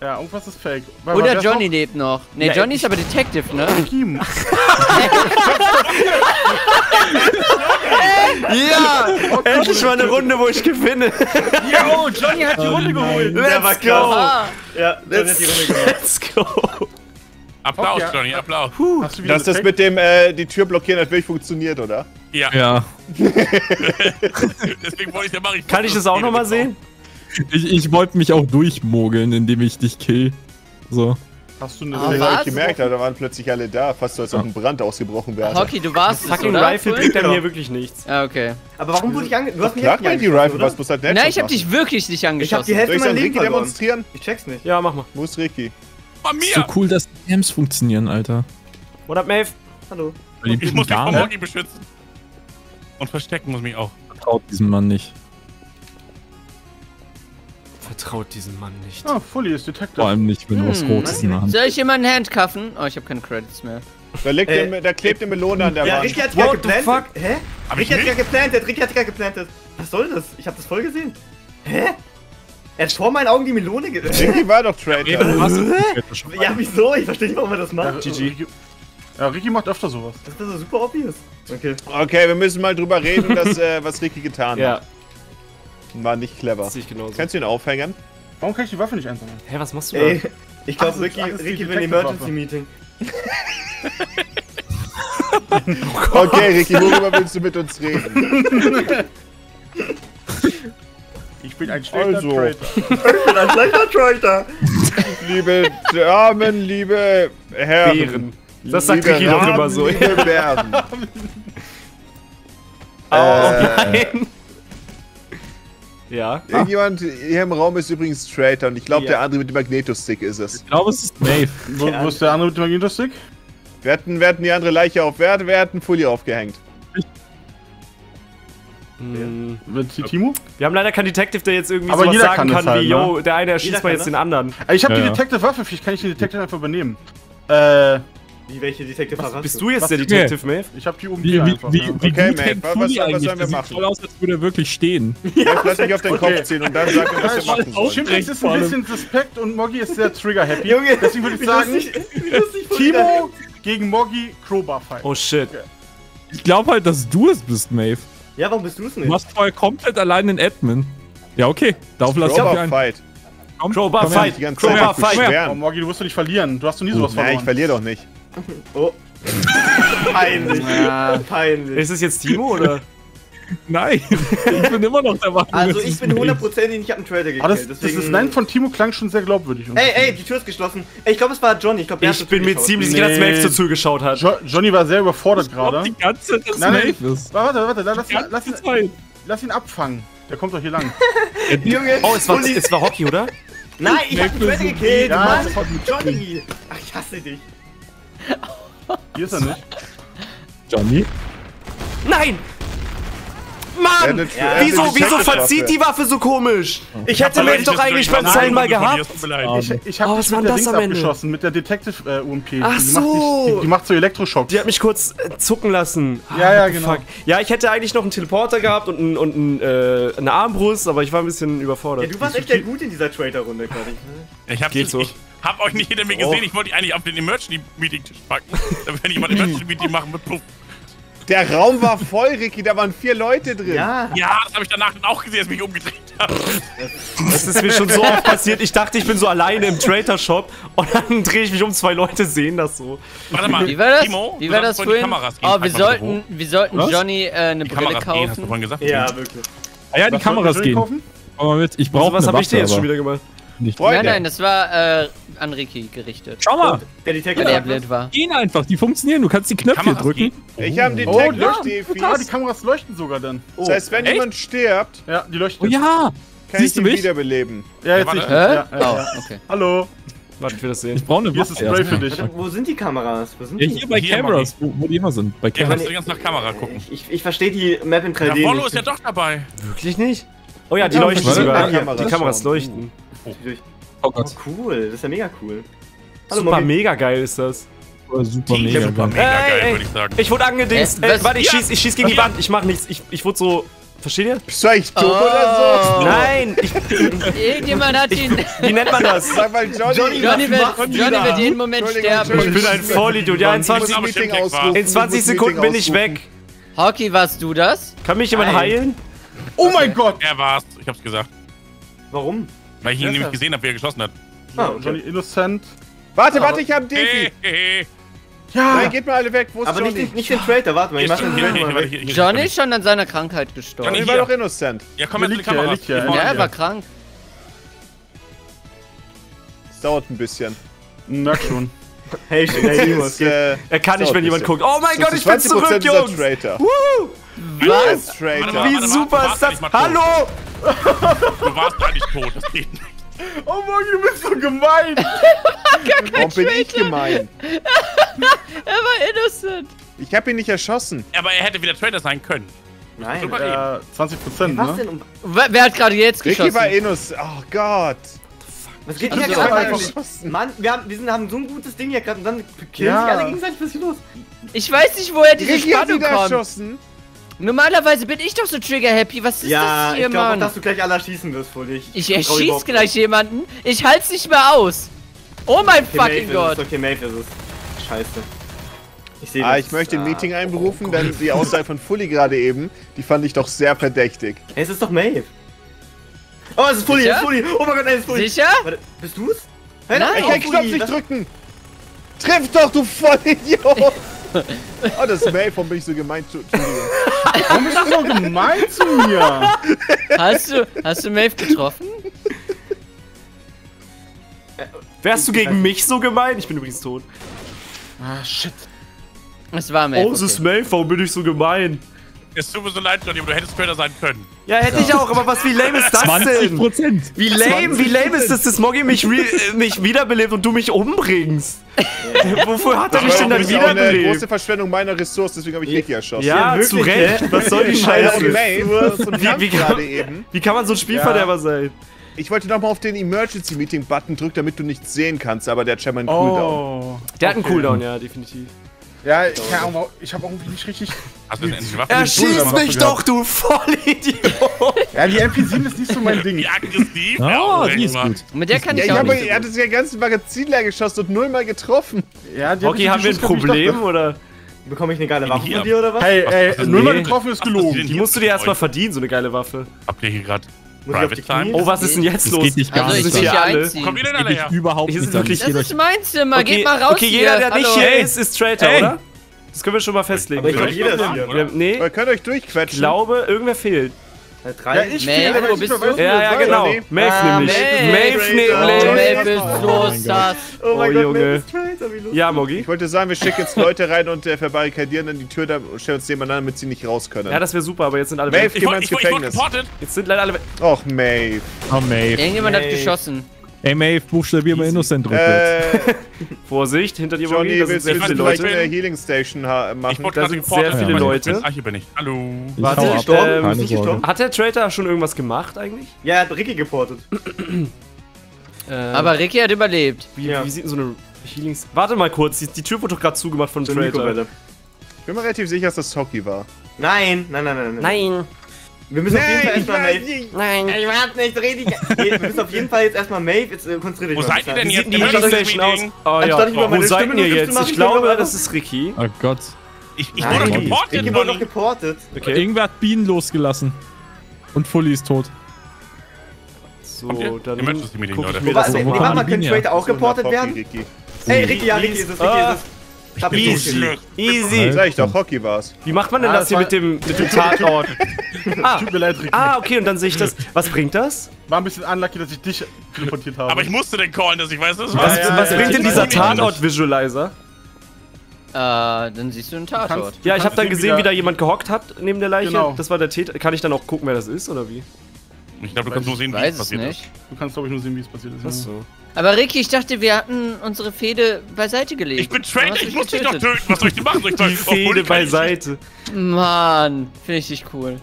Ja, irgendwas ist fake. Weil- Oder Johnny lebt noch. Ne, Ja, Johnny ist aber Detective, ne? noch? Kim. ja! Endlich mal eine Runde, wo ich gewinne. Yo, Johnny hat die Runde geholt. Der war Let's krass. go. Ah, Ja, der hat die Runde gemacht. Let's go. Applaus, Okay. Johnny, Applaus. Hast du wieder Dass das mit dem äh, die Tür blockieren hat wirklich funktioniert, oder? Ja, Ja, deswegen wollte ich ja machen. Kann ich das auch nochmal sehen? ich, ich wollte mich auch durchmogeln, indem ich dich kill. So. Hast du eine Ah, Ich hab gemerkt, aber da waren plötzlich alle da, fast so als ob ein Brand ausgebrochen wäre. Hockey, du warst es, Fucking oder? Rifle bringt an mir wirklich nichts. Ah, okay. Aber warum wurde ich ange... Du hast mich die angeschossen, Rifle, oder? was muss halt Nein, ich hab dich wirklich nicht Ich hab die angeschossen. Hälfte ich meiner dann Leben demonstrieren? Ich check's nicht. Ja, mach mal. Wo ist Ricky? Bei So mir. cool, dass die Games funktionieren, Alter. What up, Maeve? Hallo. Ich muss mich vor. Morgi beschützen. Und verstecken muss mich auch. Vertraut diesem Mann nicht. Vertraut diesem Mann nicht. Ah, Fully ist Detective. Vor allem nicht, wenn du was Hm, Rotes in der Hand Soll ich jemanden handcuffen? Oh, ich habe keine Credits mehr. Da, liegt Äh, eine- da klebt eine Melone an der Ja, Wand. Ricky hat's gerade What the geplantet. fuck? Hä? Hab Ricky hat's gerade geplantet. Ricky hat's gerade geplantet. Was soll das? Ich hab das voll gesehen. Hä? Er hat vor meinen Augen die Melone ge... Ricky war doch Traitor. Ja, wieso? Ich verstehe nicht, warum er das Ja, macht. Ricky, ja, Ricky macht öfter sowas. Das ist super obvious. Okay. Okay, wir müssen mal drüber reden, dass, äh, was Ricky getan Ja, hat. War nicht clever. das sehe ich genauso. Kannst du ihn aufhängen? Warum kann ich die Waffe nicht einsammeln? Hä, was machst du da? Ey, ich glaube, Ricky, Ricky will ein Detective-Waffe. Emergency-Meeting. Okay, Ricky, worüber willst du mit uns reden? Ich bin ein schlechter Also. Traitor. Ich bin ein schlechter Traitor. liebe Damen, liebe Herren. Bären. Das sagt Ricky doch immer so. Liebe Bären. Oh, äh, nein. Ja. irgendjemand hier im Raum ist übrigens Traitor und ich glaube, Ja. der andere mit dem Magnetostick ist es. Ich glaube, es ist Maeve. Wo, wo ist der andere mit dem Magneto-Stick? Wir hatten, wir hatten die andere Leiche auf. Wer, wer hat einen Fully aufgehängt? Hm. Mit Timo? Wir haben leider keinen Detective, der jetzt irgendwie Aber sowas jeder sagen kann kann, das halt, wie, ne? yo, der eine erschießt mal jetzt das. den anderen. Ich habe Ja, die ja. Detective-Waffe, vielleicht kann ich die Detective einfach übernehmen. Äh, Wie, welche Detective hast Bist du jetzt Was- der Detective, Maeve? ich habe die UMP Wie, wie, wie, ja. wie Okay, gut Maeve, hängt was- was- was eigentlich? sollen wir Das sieht machen? voll aus, als würde er wirklich stehen. Ja, lass mich auf den Okay. Kopf ziehen und dann sag mir, was wir machen sollen. Chimpanz ist ein bisschen suspekt und Moggy ist sehr trigger-happy. Junge, Deswegen würde ich wie sagen, wie. Timo gegen Moggy, Crowbar-Fight. Oh shit. Ich glaube halt, dass du es bist, Maeve. Ja, warum bist du es Du nicht? warst vorher komplett allein in Admin. Ja, okay. Darauf lass ich ein. Fight. Komm, Crowbar komm her. Fight. Ganze Crowbar Zeit Fight. Oh, beschweren. Moggy, du wirst doch nicht verlieren. Du hast doch nie sowas Nein, ich verloren. verliere doch nicht. Oh. Peinlich. Peinlich. Ist es jetzt Timo oder? Nein, ich bin immer noch der Meinung, Also ich bin hundertprozentig, ich habe einen Trader gekillt. Aber das, das deswegen... ist Nein von Timo klang schon sehr glaubwürdig. Und Ey, ey, die Tür ist geschlossen. Ey, ich glaube, es war Johnny. Ich, glaub, Ich bin mir ziemlich sicher, dass. Maeve so zugeschaut hat. jo Johnny war sehr überfordert gerade. die ganze Zeit, dass Nein, nein, ist. Warte, warte, lass, lass, ihn, lass ihn abfangen. Der kommt doch hier lang. Junge, Oh, es war, es war Hockey, oder? Nein, ich hab den Trader gekillt. Ja, Mann, Johnny. Ach, ich hasse dich. Hier ist er nicht. Johnny? Nein! Mann! eine- hat Wieso, eine wieso verzieht die Waffe so komisch? Ich hätte ich doch eigentlich beim Zeilen mal gehabt. mir. Ich, ich habe Oh, was war das am Ende? abgeschossen, mit der Detective äh, UMP. Ach die, so. macht, die, die, die macht so Elektroschocks. Die hat mich kurz äh, zucken lassen. Ja, ja, the genau. Fuck. Ja, ich hätte eigentlich noch einen Teleporter gehabt und, einen, und einen, äh, eine Armbrust, aber ich war ein bisschen Ja, überfordert. du warst echt sehr gut in dieser Trader-Runde gerade. Ich hab, Geht ich, so. ich hab euch nicht hinter mir Oh. gesehen. Ich wollte die eigentlich auf den Emergency-Meeting-Tisch packen. Wenn ich mal ein Emergency-Meeting machen mit Puff. Der Raum war voll, Ricky, da waren vier Leute drin. Ja. Ja, das habe ich danach dann auch gesehen, als ich mich umgedreht habe. Das ist mir schon so oft passiert. Ich dachte, ich bin so alleine im Trader-Shop und dann drehe ich mich um, zwei Leute sehen das so. Warte mal, Wie war das? Timo, Wie war das vorhin. Oh, wir sollten, wir sollten Was? Johnny äh, eine. Die Brille Kameras gehen, hast du kaufen. vorhin gesagt. Ja, wirklich. Ah ja, die Was Kameras gehen. kaufen? Komm mal mit. Ich Also, brauche was eine habe ich dir jetzt schon wieder gemacht? Nicht. Freunde, Nein, nein, das war äh, an Ricky gerichtet. Schau mal, Der Detective. Weil er blöd war. gehen einfach. Die funktionieren. Du kannst die Knöpfe Kameras drücken. gehen. ich habe einen Oh, Detective, ja. Ah, die Kameras leuchten sogar dann. Das heißt, wenn Echt? jemand stirbt, Ja, die leuchten. Oh ja. kann Siehst ich du mich? wiederbeleben. Ja, jetzt Ja, nicht. Hä? Ja, ja, Oh, ja. okay. Hallo, Warte, ich will das sehen. Ich brauche eine hier ist Waffe. Spray für dich. Wo sind die Kameras? Wo sind Ja, die? hier bei Hier, Cameras, wo, wo die immer sind. Bei Ja, Cameras. kannst du ganz nach Kamera gucken. Ich, ich, ich verstehe die Map in 3D Ja, Follow ist ja doch dabei. Wirklich nicht? Oh ja, die Ja, leuchten sogar. die Kameras Die Kameras schauen. leuchten. Oh Oh, Gott, cool. Das ist ja mega cool. Hallo, Super Moggy. mega geil ist das. super Die mega super geil. geil, würde ich sagen. Ich wurde angedingst. Äh, Äh, warte, ich Ja. schieß, ich schieß gegen die. Wand. Ich mach nichts. Ich, ich wurde so. Versteht ihr? Bist du eigentlich dumm oder so? Nein! Ich, Irgendjemand hat ihn. wie nennt man das? Sag mal, Johnny. Johnny wird, mach Johnny wird jeden Moment sterben. Ich bin ein Vollidiot. Ja, in Ich muss 20, aber Meeting stimmt, ausrufen. in 20 Ich muss Sekunden bin ich weg. Hockey, warst du das? Kann mich jemand Nein. heilen? Oh mein Gott! Er war's. Ich hab's gesagt. Warum? Weil ich ihn nämlich gesehen habe, wie er geschossen hat. Ah, Johnny okay. Innocent. Warte, warte, ich hab Defi. Hey, hey, hey. Ja! Nein, geht mal alle weg. Wo ist Aber nicht, Johnny? den- nicht den Trader, warte mal, ich mach den hier, Johnny ist schon an seiner Krankheit gestorben. Johnny, Johnny war doch innocent. Ja, komm jetzt in die Kamera. er er. Ja, er war krank. Es dauert ein bisschen. Merk schon. Hey, hey, ist, äh, Er kann nicht, wenn jemand guckt. Oh mein Gott, ich bin 20% zurück, Jungs! Traitor. Was? Traitor. Warte Wie super ist das? Hallo! Du warst gar nicht tot. Das geht nicht. Oh Morgen, du bist so gemein! Warum bin ich gemein? Er war innocent. Ich habe ihn nicht erschossen. Aber er hätte wieder Traitor sein können. Nein. Äh, 20 Prozent, Was ne? denn? Um, Wer, wer hat gerade jetzt Ricky geschossen? war Inus. Oh Gott. was geht Also, hier gerade einfach- eigentlich? Mann, wir haben, wir sind, haben so ein gutes Ding hier gerade und dann killen Ja. sich alle gegenseitig. Was ist hier los? Ich weiß nicht, woher diese Ricky hat Spannung wieder kommt. erschossen. Normalerweise bin ich doch so trigger-happy. Was ist Ja, das hier, ich glaube auch, Mann? dass du gleich alle erschießen wirst, vor dich. Ich trau erschieß gleich jemanden. Ich halt's nicht mehr aus. Oh mein. Okay, fucking Maeve Gott. Ist okay, Maeve ist es. Scheiße. Ich sehe Ah, ich möchte ein Ah. Meeting einberufen, denn die Aussage von Fully gerade eben, die fand ich doch sehr verdächtig. Hey, es ist doch Maeve. Oh, es ist Fully, es ist Fully. Oh mein Gott, nein, es ist Fully. Sicher? Warte, bist du's? Hey, Nein. Ich oh, kann Knopf nicht drücken. Triff doch, du Vollidiot. Oh, das ist Maeve, warum bin ich so gemeint? Entschuldigung. Warum bist du so gemein zu mir? Hast du, hast du Maeve getroffen? Wärst du gegen mich so gemein? Ich bin übrigens tot. Ah, shit. Es war Maeve. Oh, es ist okay. Maeve, warum bin ich so gemein? Es tut mir so leid, Johnny, aber du hättest Traitor sein können. Ja, hätte ich auch, aber was, wie lame ist das 20 denn? Prozent. Wie lame, wie lame ist es, dass Moggy mich, re mich wiederbelebt und du mich umbringst? Wofür hat er mich denn dann Das ist eine große wiederbelebt? Verschwendung meiner Ressource, deswegen habe ich Ricky erschossen. Ja, Ja, zu Recht. Was soll die Ja, und Scheiße? Maeve, so ein Wie- wie kann- gerade eben. Wie kann man so ein Spielverderber sein? Ich wollte nochmal auf den Emergency Meeting Button drücken, damit du nichts sehen kannst, aber der hat scheinbar einen Cooldown. Oh. Der hat einen Okay. Cooldown, ja, definitiv. Ja, ich, keine Ahnung, ich habe irgendwie nicht richtig. Hast du denn endlich Waffen? Erschieß Waffe mich doch, du Vollidiot! Ja, die MP7 ist nicht so mein Ding. Aggressiv. Ah, Ja, die ist gut. Mit der kann Ja, ich ich auch habe, nicht. er hat das ja ganze Magazin leer geschossen und nullmal getroffen. Ja, die Okay, haben wir ein ich Problem oder? Bekomme ich eine geile Waffe von dir oder was? Hey, ey, nullmal getroffen ist gelogen. Die musst du dir erstmal verdienen, so eine geile Waffe. Habt ihr hier gerade Muss ich auf die Private Knie? Time? Oh, was ist denn jetzt Das los? geht nicht gar Also ich nicht. sind hier alle. einziehen. Kommt ihr denn Geht alle her? nicht überhaupt nicht. wirklich- Das ist mein Zimmer. Okay, Geht mal raus okay jeder, der nicht Hallo. hier ist, ist Traitor, Ey. oder? Das können wir schon mal festlegen. Aber ich glaube, jeder ist hier. nee, Ihr könnt euch ich durchquetschen. glaube, irgendwer fehlt. Äh, Drei. Ja, ich Maeve, wo ich bist du? Ja, ja, genau. Maeve Ah, nämlich. Maeve. Maeve Oh, nämlich. Maeve ist Oh so sass. Oh Oh, mein Gott, Junge. Maeve ist Traitor. Ja, Moggi. Ich wollte sagen, wir schicken jetzt Leute rein und äh, verbarrikadieren dann die Tür da und stellen uns nebeneinander, damit sie nicht raus können. Ja, das wäre super, aber jetzt sind alle Maeve, weg. geh Ich mal ins ich wurde- ich Gefängnis. geportet. Jetzt sind leider alle weg. Och, Maeve. Oh, Maeve. Irgendjemand hat Maeve. geschossen. Ey, Maeve, buchstabier mal Innocent rückwärts. Äh, Vorsicht, hinter dir, Johnny, da sind sehr viele Leute. eine Healing Station Ich machen? wurde Da gerade sind sehr viele Ich Leute. nicht, Ah, hier bin ich. Hallo. Ich Warte, ich gestorben? Sorge. gestorben? Hat der Traitor schon irgendwas gemacht eigentlich? Ja, er hat Ricky geportet. Äh, Aber Ricky hat überlebt. wie, Ja. wie sieht denn so eine Healings... Warte mal kurz, die, die Tür wurde doch gerade zugemacht von Traitor. Ich bin mir relativ sicher, dass das Hockey war. Nein, nein, nein, nein, nein. Nein, Wir müssen auf jeden Fall ich erstmal weiß Maeve. nicht. nein. Ich warte nicht, ich. Nee, Wir müssen auf jeden Fall jetzt erstmal Maeve. Jetzt äh, konzentriert Wo euch mal. seid ihr denn jetzt? die Emergency Healing Station aus? Oh ja, wo meine seid Stimme ihr jetzt? Ich glaube, das ist Ricky. Oh Gott. Ich, ich Nein, wurde Ricky geportet, Ricky wurde doch geportet. Okay, Irgendwer hat Bienen losgelassen. Und Fully ist tot. Ihr? so, dann Emergency Meeting, guck ich Leute. Wobei, doch an. können Traitor auch geportet werden? Ricky. Hey, Ricky, ja, Ricky ist es, Ricky Ah. ist es. Ich gekillt. schlecht. Easy. Sag ich doch, Hockey war's. Wie macht man denn Ah, das das hier mit dem, mit dem Tatort? ah, Tut mir leid, Ricky. ah, okay, und dann sehe ich das. Was bringt das? War ein bisschen unlucky, dass ich dich teleportiert habe. Aber ich musste den callen, dass ich weiß, dass es Was, ja, was ja, bringt ja, denn dieser. Tatort-Visualizer? Äh, dann siehst du einen Tatort. kannst- Ja, ich habe dann sehen, gesehen, wie da jemand gehockt hat neben der Leiche. Genau. Das war der Täter. Kann ich dann auch gucken, wer das ist, oder wie? Ich glaube, du kannst nur sehen, Ich wie es passiert nicht. ist. Du kannst, glaube ich, nur sehen, wie es passiert ist. ja. Achso. Aber Ricky, ich dachte, wir hatten unsere Fehde beiseite gelegt. Ich bin hast ich muss dich doch töten. Was soll ich denn machen? Soll ich Die Fehde beiseite. Mann, finde ich dich cool.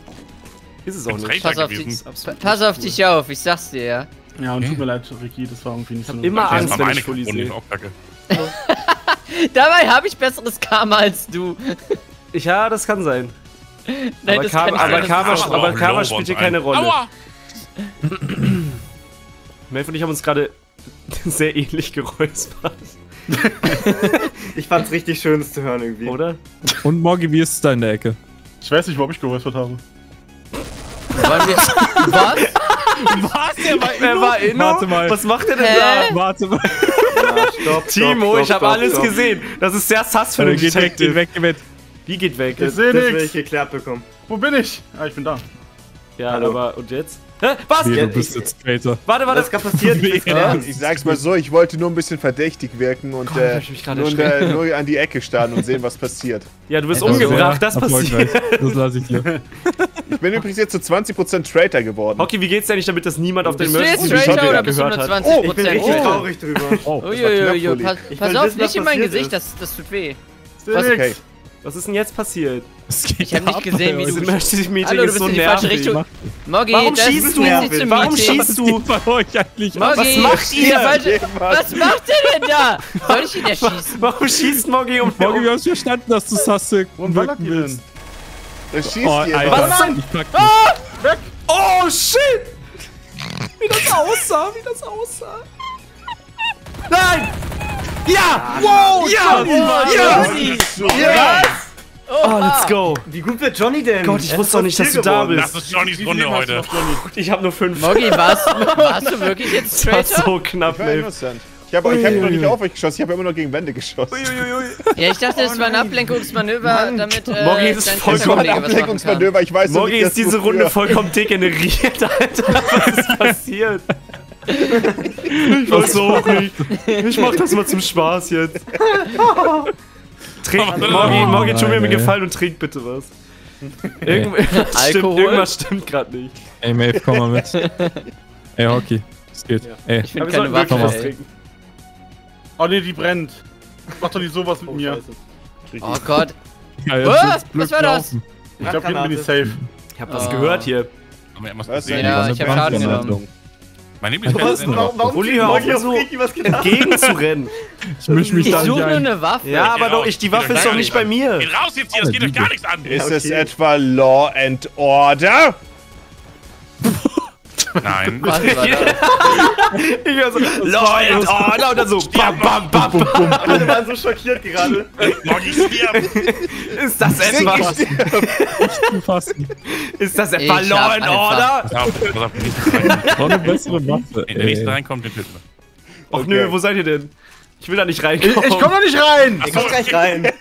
Ist es auch Bin nicht. Pass auf, gewesen. dich, pass auf cool. dich auf, ich sag's dir, ja. Ja, und tut mir leid, Ricky, das war irgendwie nicht so eine immer Das Angst, war wenn meine ich Fully sehe. Dabei habe ich besseres Karma als du. Ja, das kann sein. Nein, aber das Karma, kann ich aber. Karma, aber Karma spielt hier keine ein. Rolle. Aua! Melf und ich haben uns gerade sehr ähnlich geräuspert, Ich fand's richtig schön, das zu hören irgendwie. oder? Und Morgi, wie ist es da in der Ecke? Ich weiß nicht, wo ich geräuspert habe. Wollen wir, was? Was? Der war Wer war Inno? Warte mal. Was macht er denn Hä? da? Warte mal. Ja, stopp, Timo, stopp, ich habe alles stopp. gesehen. Das ist sehr sass für den geht weg, Detective. geht weg, geht weg. Wie geht weg? Ich sehe Das will ich nichts. geklärt bekommen. Wo bin ich? Ah, ich bin da. Ja, Hallo. aber und jetzt? Hä? Was? Ja, du bist ich- jetzt Traitor. Warte, Was warte. ist gerade passiert? Ich sag's mal so, ich wollte nur ein bisschen verdächtig wirken und Gott, äh, hab ich mich gerade nur, äh, nur an die Ecke starren und sehen, was passiert. Ja, du bist Also, umgebracht, das passiert. Das lasse ich dir. Ich bin übrigens jetzt zu 20% Traitor geworden. Okay, wie geht's denn nicht, damit das niemand auf den Bist du jetzt Emergency Traitor oder bist du nur gehört hat? 20 Oh, Ich bin richtig Prozent? traurig drüber. Oh, das war knapp, Uiuiui, Fully. pass, pass auf, was nicht in mein Gesicht, ist. das, das tut weh. Was- Okay. Was ist denn jetzt passiert? Ich hab nicht gesehen, wie du- Dieses Meeting Hallo, du ist bist so in die falsche nervig. Richtung. Moggi, Warum das schießt du? zum Warum schießt du? bei euch eigentlich ab? Moggi, Was macht der ihr? falsche- Was macht ihr denn da? Soll ich ihn erschießen? Warum schießt Moggy um Morgen, wir haben verstanden, dass du Sasse wirken willst. denn? Das schießt Oh, Alter. was. Ich pack dich. Oh, shit! Wie das aussah, wie das aussah. Nein! Ja! Wow! Ja! Ja! Ja! Oh, let's go. Wie gut wird Johnny denn? Gott, ich wusste ist doch nicht, dass du da geworden. Das ist Johnnys Runde heute. Johnny? Ich hab nur fünf. Moggi, warst, warst du wirklich jetzt Das war Traitor? so knapp, ey. Ich habe ich hab noch nicht auf euch geschossen, ich habe immer nur gegen Wände geschossen. Ja, ich dachte, es war ein Ablenkungsmanöver, damit äh, Moggi ist dein vollkommen. Ablenkungsmanöver, ich weiß Moggy nicht, ist dass diese Runde vollkommen degeneriert, Alter. Was ist passiert? Ich weiß auch nicht. Ich mach das mal zum Spaß jetzt. Trink, Moggy, Moggy, tu mir einen. Gefallen und trink bitte was. Irgend stimmt, Alkohol? irgendwas stimmt gerade nicht. Ey, Maeve, komm mal mit. Ey, Hockey. Es geht. Ey, Ich finde Aber keine Waffe. was trinken. Oh ne, die brennt. Mach doch nicht sowas mit mir. Oh Gott. ja, Oh, was war das? laufen. Ich glaube, hinten bin ich safe. Ich hab was Oh. gehört hier. Haben wir irgendwas Was gesehen? Ja, ich hab Schaden genommen. Mein Was? Lieblingsfan Warum, warum Uli, hör auf, so Ricky was getan? Gegen zu rennen. Ich misch mich Ich da nicht suche nur ein. eine Waffe. Ja, aber doch, ich, die Waffe ist doch nicht bei mir. Geht raus jetzt hier, das geht euch gar nichts an. Ist es etwa Law and Order? Nein. Was war das? Ich höre so, Order und dann so, bam, bam, bam, bam. Alle waren so schockiert gerade. Moggy stirbt. Ist das etwa, zu fassen. ist das etwa Ich Law and Order? Noch eine bessere Waffe. Wenn der nächste reinkommt, den töten wir. Ach nö, wo seid ihr denn? Ich will da nicht Ich, reinkommen. ich komm doch nicht rein! Ihr kommt gleich rein.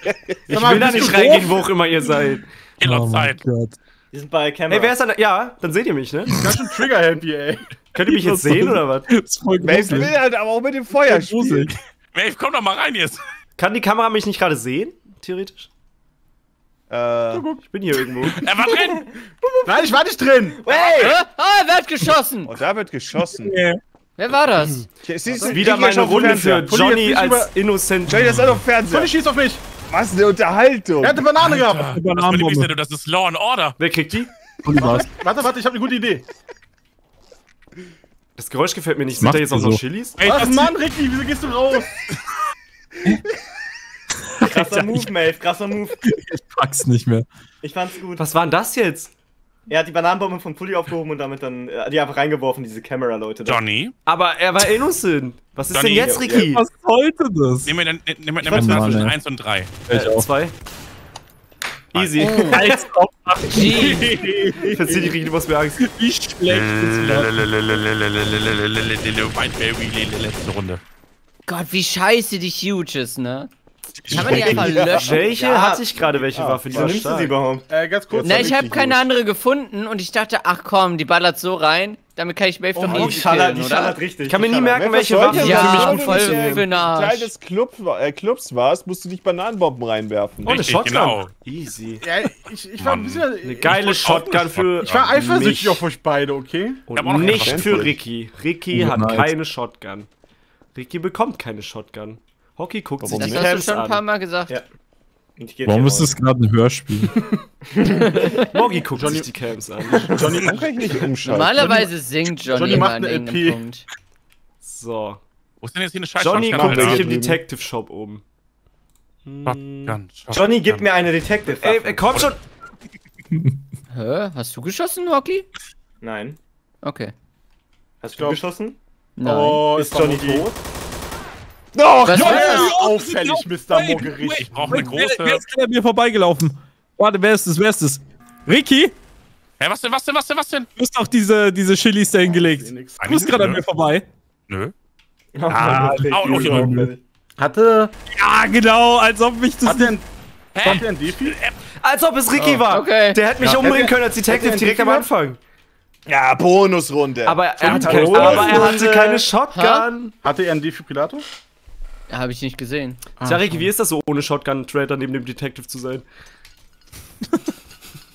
Ich will da nicht reingehen, wo auch immer ihr seid. Ihr Oh Zeit. Gott. Wir sind bei Camera. Ey, wer ist da? Ja, dann seht ihr mich, ne? Ganz schön Trigger-happy, ey. Könnt ihr mich jetzt sehen oder was? Das ist voll Maeve will halt aber auch mit dem Feuer spielen. Maeve, komm doch mal rein jetzt. Kann die Kamera mich nicht gerade sehen? Theoretisch? Äh, Ich bin hier irgendwo. Er war drin. Nein, ich war nicht drin! Hä? Ah, wer hat geschossen? oh, da wird geschossen. Wer war das? Hier, siehst du, Wieder meine ist Runde für Johnny als Innocent. Johnny, das ist auf Sonny Fernseher. schießt auf mich! Was eine Unterhaltung. Er hat eine Banane gehabt! Das bin ich Bananenbombe. das ist Law and Order. Wer kriegt die? Warte, warte, ich hab eine gute Idee. Das Geräusch gefällt mir nicht. Sind da jetzt auch so. Chilis? Ey, Was, das Mann, Ricky, wieso gehst du raus? Krasser Move, Maeve, krasser Move. Ich pack's nicht mehr. Ich fand's gut. Was war denn das jetzt? Er hat die Bananenbombe vom Pulli aufgehoben und damit dann äh, die einfach reingeworfen, diese Camera-Leute. da. Johnny, Aber er war innocent. Was ist Johnny. denn jetzt, Ricky? Was sollte das? nimm mir dann nimm, nimm Oh zwischen ey. 1 und 3. Ich Äh, auch. zwei. Easy. Als ob G. Verzieh die Ricky, du machst mir Angst. wie schlecht ist das? Letzte Runde. Gott, wie scheiße die Huge ist, ne? Kann man die einfach löschen? Welche Ja. hatte ich gerade? Welche Waffe? Die Wieso war nimmst du sie überhaupt? Äh, ganz kurz. Na, ich habe keine gut. andere gefunden und ich dachte, ach komm, die ballert so rein, damit kann ich Maeve doch Oh, die schallert, killen, die oder? schallert richtig. Ich kann mir nie merken, Was welche Waffe Ja, für mich voll nicht. Teil des Club, äh, Clubs warst, musst du nicht Bananenbomben reinwerfen. Oh, eine Shotgun. genau. Easy. Ja, ich, ich war ein bisschen. Eine geile Shotgun für. Ich war eifersüchtig auf euch beide, okay? Und nicht für Waffe. Ricky. Ricky Ja, hat keine Shotgun. Ricky bekommt keine Shotgun. Hockey guckt Warum sich Das die hast du schon ein paar an. Mal gesagt. Ja. Warum ist das gerade ein Hörspiel? Morgi guckt Johnny- sich die Cams an. Johnny, kann ich nicht umschalten? Normalerweise singt Johnny, Johnny macht eine LP. Punkt. So. Wo ist denn jetzt hier eine Scheiße? Johnny guckt sich im. Detective Shop um. Shotgun, Shotgun. Johnny, gib mir eine Detective. Ey, ey, komm schon! Hä? Hast du geschossen, Hockey? Nein. Okay. Hast du glaub- geschossen? Nein. Oh, Ist Johnny Johnny tot? Doch, das? Ja, auffällig, Mr. Moggerich. Ich brauche eine Wer, wer große. ist gerade an mir vorbeigelaufen? Warte, wer ist das? Wer ist das? Ricky? Hä, was denn, was denn, was denn, was denn? Du hast doch diese, diese Chilis da hingelegt. Du bist gerade an mir vorbei. Nö. Ah, auch noch jemand. Hatte. Ja, genau, als ob mich das Hat der ein. Hat der ein Defi? Als ob es Ricky war! okay. Der hätte mich Ja. umbringen können als Detective direkt am Anfang. Ja, Bonusrunde. Aber er hatte, keine, aber er hatte keine Shotgun. Hatte er einen Defibrillator? Habe ich nicht gesehen. Tja, Ricky, wie ist das so, ohne Shotgun-Trader neben dem Detective zu sein?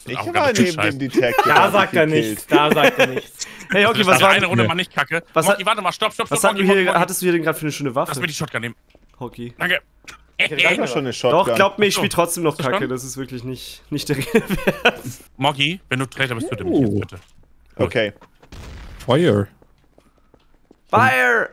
ich Auch war neben scheiße. dem Detective. Da sagt er nichts. Da sagt er nichts. Hey, Hockey, Das was war eine Runde mal nicht kacke. Was Mocky, hat- warte mal, stopp, stopp, stopp. Was Mocky, Mocky, hier, hattest du hier denn gerade für eine schöne Lass mir Waffe? die Shotgun nehmen. Hockey. Danke. Ich hab schon eine Shotgun. Doch, glaubt mir, ich spiele trotzdem noch Kacke. Das ist wirklich nicht, nicht der Rede wert. Moggi, wenn du Traitor bist, töte mich Oh. jetzt bitte. Okay. Feuer. Fire!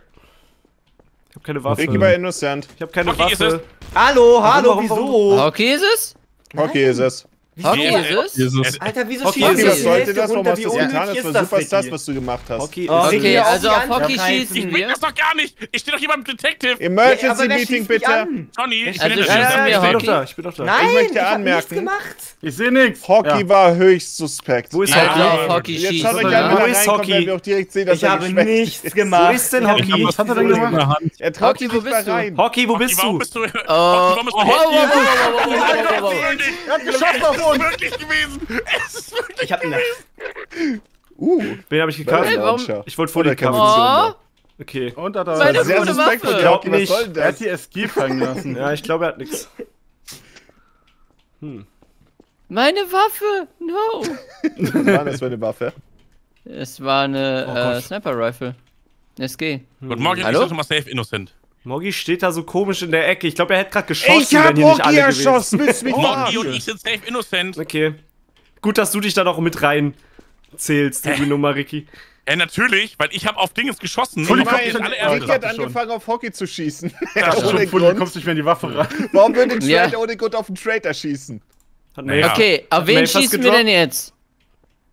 Ich hab keine Waffe. Ricky war innocent. Ich hab keine ist Waffe. Hallo, hallo, warum, wieso? Hockey ist es? Hockey ist es. Hockey es? Jesus. Alter, wieso Okay, schießt Hockey, du was die sollte das? Warum hast du das getan? Das war ist das, super das, Ricky? was du gemacht hast. Hockey Oh, Okay, also auf Hockey. Ich schießen wir. das doch gar nicht. Ich stehe doch hier beim Detective. Emergency Meeting schießt bitte. Johnny, ich Also bin Ich bin doch Hockey? da, ich bin doch da. Nein, Ich möchte ich anmerken- nichts gemacht. Ich sehe nichts. Hockey war höchst suspekt. Wo ist Ja, Hockey? Also auf Hockey Jetzt schießen. schaut euch Wo Wo ist Hockey? wenn wir auch direkt sehen, dass Ich er habe nichts ist. gemacht. Wo ist denn Ich Hockey? Was hat er denn gemacht. Er traut Hockey, sich wo nicht bist du? rein. Hockey, wo Hockey, bist warum du? bist du? Oh, Hockey, warum bist du oh, hier? oh, oh, Es ist wirklich gewesen. Es ist wirklich. Ich hab ihn. Uh, Wen hab ich gekauft? Hey, warum-. Ich wollte vor die Oder Kamera. Oh, Okay. Und hat Meine er. Sehr Waffe. dir, Hockey. Was Nicht. soll denn Er hat die SG fallen lassen. Ja, ich glaube, er hat nix. meine Waffe. No. Was war das für eine Waffe? Es war eine Oh äh. Sniper Rifle. SG. Gut, Morgen, ich bin schon mal safe innocent. Moggi steht da so komisch in der Ecke. Ich glaube, er hätte gerade geschossen, Ich hab wenn hier nicht alle gewesen erschossen. Mich Morgi verarschen? und ich sind safe innocent. Okay. Gut, dass du dich da noch mit rein zählst die Nummer, Ricky. Ja, natürlich, weil ich habe auf Dinges geschossen. Fully kommt jetzt alle an- erst Ricky hat schon. angefangen auf Hockey zu schießen. Ja, Ohne schon, Fully, du Grund. kommst nicht mehr in die Waffe rein. Warum würde ein Ja. Traitor ohne Grund auf einen Traitor schießen? Hat Naja. Maeve, Okay, auf wen schießen wir denn jetzt?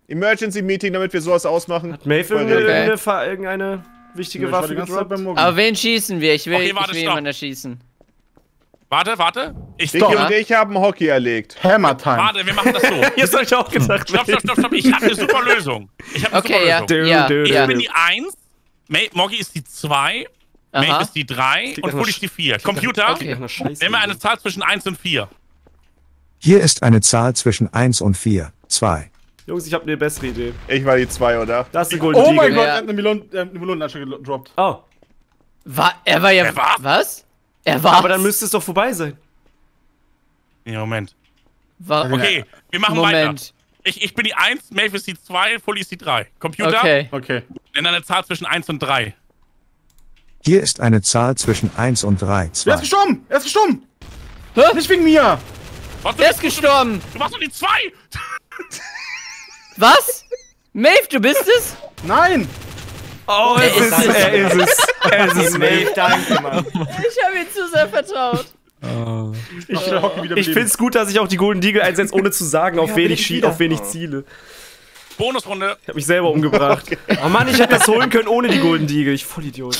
Emergency Meeting, damit wir sowas ausmachen. hat Maeve Okay. irgendeine, Wichtige Ich war Waffe gedroppt? Auf wen schießen wir? Ich will, Okay, ich warte, will stopp. jemanden erschießen. Warte, warte. Ich stopp. und ich haben Hockey erlegt. Hammer Time. Warte, wir machen das so. Jetzt hab ich auch gedacht. Stopp, stopp, stopp, stopp. Ich habe eine super Lösung. Ich habe eine Okay, ja. super Lösung. Ja, Dö, dö, Ich ja. bin die 1, Moggi ist die 2, Maeve Aha. ist die 3 klingt und einer ist die 4. Computer, Okay. Mal eine Zahl zwischen 1 und 4. Hier ist eine Zahl zwischen 1 und 4. 2. Jungs, ich habe eine bessere Idee. Ich war die zwei, oder? Da ist eine Golden Oh mein. Gott, er hat eine Melon- äh, eine Melonenasche gedroppt. Oh, War, er war ja. Er war- Was? Er war. aber dann müsste es doch vorbei sein. Ja, Moment. War, Okay, wir machen Moment. weiter. Ich, ich bin die 1, Maeve ist die 2, Fully ist die 3. Computer, Okay. Okay. nenn eine Zahl zwischen 1 und 3. Hier ist eine Zahl zwischen 1 und 3. Er ist 2. gestorben! Er ist gestorben! Hä? Nicht wegen mir! Was, Er ist gestorben. Du machst doch die 2! Was? Maeve, du bist es? Nein! Oh, er ist es. Er ist es. Er ist es, Maeve, danke, Mann. Ich habe ihm zu sehr vertraut. Äh, Ich Ich find's gut, dass ich auch die Golden Eagle einsetze, ohne zu sagen, auf Ja, wen ich, ich schie- wieder. auf wen ich ziele. Bonusrunde. Ich hab mich selber umgebracht. Oh Mann, ich hätte das holen können ohne die Golden Eagle. Ich Vollidiot.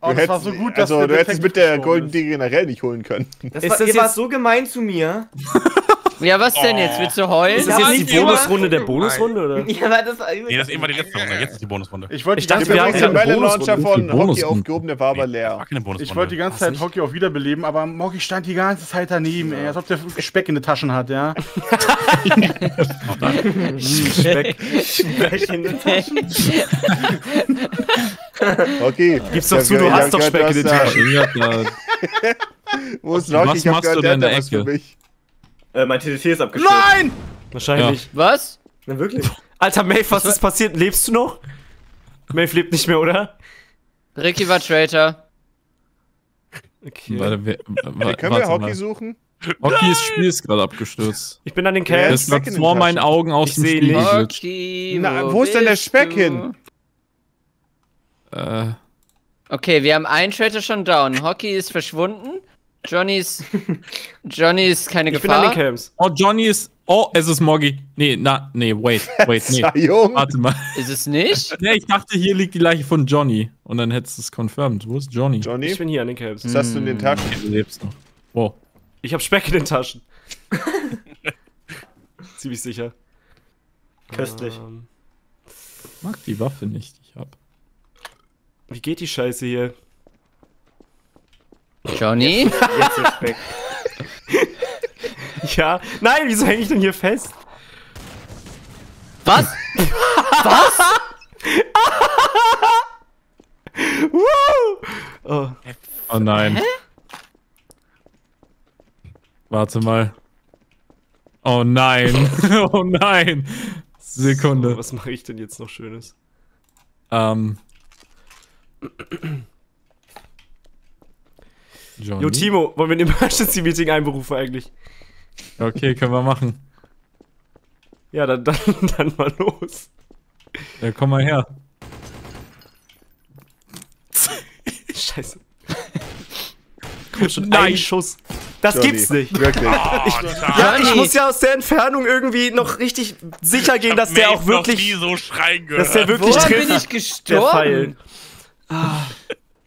Oh, Du das war hättest- so gut, dass also, der du hättest es mit der Golden. Digger generell nicht holen können. Das Ist war, das ihr jetzt- so gemein zu mir. Ja, was denn jetzt? Willst du heulen? Ist das jetzt die. Bonusrunde der Bonusrunde, oder? Ja, aber das war Nee, das ist eben die letzte Runde. Jetzt ist die Bonusrunde. Ich wollte Ich die dachte, ganze wir haben den Bonusrunde. von Hockey aufgehoben, der war aber War leer. ich wollte die ganze Zeit Hockey auch wiederbeleben, aber Mocky stand die ganze Zeit daneben, ey. Als ob der Speck in den Taschen hat, ja. Speck. Hockey. Gib's doch zu, du hast doch Speck in den Taschen. Wo ist Was Rocky? Ich hab machst du gehört, der denn in der hat was für mich. Äh, mein TTT ist abgestürzt. Nein! Wahrscheinlich. Was? Na, wirklich? Alter, Maeve, was ist passiert? Lebst du noch? Maeve lebt nicht mehr, oder? Ricky war Traitor. Okay. warte, wer, wa, Können wir Hockey mal. suchen? Hockeys Spiel ist gerade abgestürzt. Ich bin an den Ja, Er gerade in den vor meinen. Augen aus Ich dem Spiel. Hockey, Na, wo ist denn der Speck du? hin? Äh, Okay, wir haben einen Traitor schon down. Hockey ist verschwunden. Johnny ist. Johnny ist keine Ich bin an Gefahr. den Camps. oh, Johnny ist. Oh, es ist Moggy. Nee, na, nee, wait, wait, nee. Warte mal. Ist es nicht? Nee, ich dachte, hier liegt die Leiche von Johnny. Und dann hättest du es confirmed. Wo ist Johnny? Johnny, Ich bin hier an den Camps. was hast du in den Taschen? Du lebst noch. Wow. Ich hab Speck in den Taschen. Ziemlich sicher. Köstlich. Ähm, Ich mag die Waffe nicht. Ich hab. wie geht die Scheiße hier? Johnny? Jetzt ist Speck. Ja. Nein, wieso hänge ich denn hier fest? Was? Oh. Oh nein. Warte mal. Oh nein. oh nein. Sekunde. Was mache ich denn jetzt noch Schönes? Ähm. Johnny? Jo, Timo, wollen wir ein Emergency-Meeting einberufen eigentlich? Okay, können wir machen. Ja, dann, dann, dann mal los. Ja, komm mal her. Scheiße. Komm schon, Nein. ein Schuss. Das Johnny, gibt's nicht. Wirklich. Ja, ich muss ja aus der Entfernung irgendwie noch richtig sicher gehen, dass der auch nie wirklich, so schreien gehört. dass der wirklich Woran trifft. bin ich der gestorben? Pfeil. Wa- wa-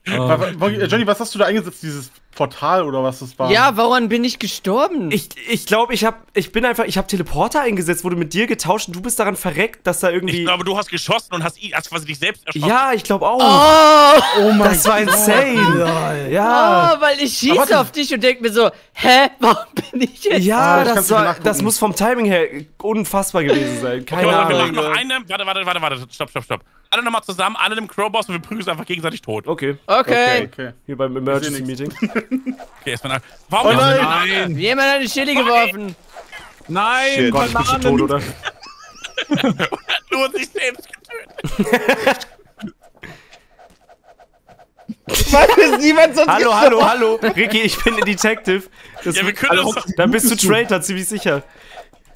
Johnny, was hast du da eingesetzt? Dieses Portal oder was das war? Ja, woran bin ich gestorben? Ich, ich glaube, ich hab, ich bin einfach, ich habe Teleporter eingesetzt, wurde mit dir getauscht und du bist daran verreckt, dass da irgendwie. Ich glaube, du hast geschossen und hast hast quasi dich selbst erschossen. ja, ich glaube auch. oh, Oh mein das war insane. Ja. oh, weil ich Aber schieße auf dich und denk mir so, hä, warum bin ich jetzt? Ja, Ah, kann's das, war, das muss vom Timing her unfassbar gewesen sein. Keine Okay, warte, wir Ahnung. machen noch eine. Warte, warte, warte, warte. Stopp, stopp, stopp. Alle nochmal zusammen, alle im Crowboss und wir prügeln uns einfach gegenseitig tot. Okay, Okay. Okay. hier beim Emergency Meeting. Okay, erstmal. Warum Oh nein! Nein! Jemand hat eine Chili geworfen. Nein! Shit. Gott, bist du tot, oder? Nur sich selbst getötet. Was ist niemand sonst hallo, hallo, hallo. Ricky, ich bin ein Detective. Das, Ja, wir können das- Dann bist du Traitor, ziemlich sicher.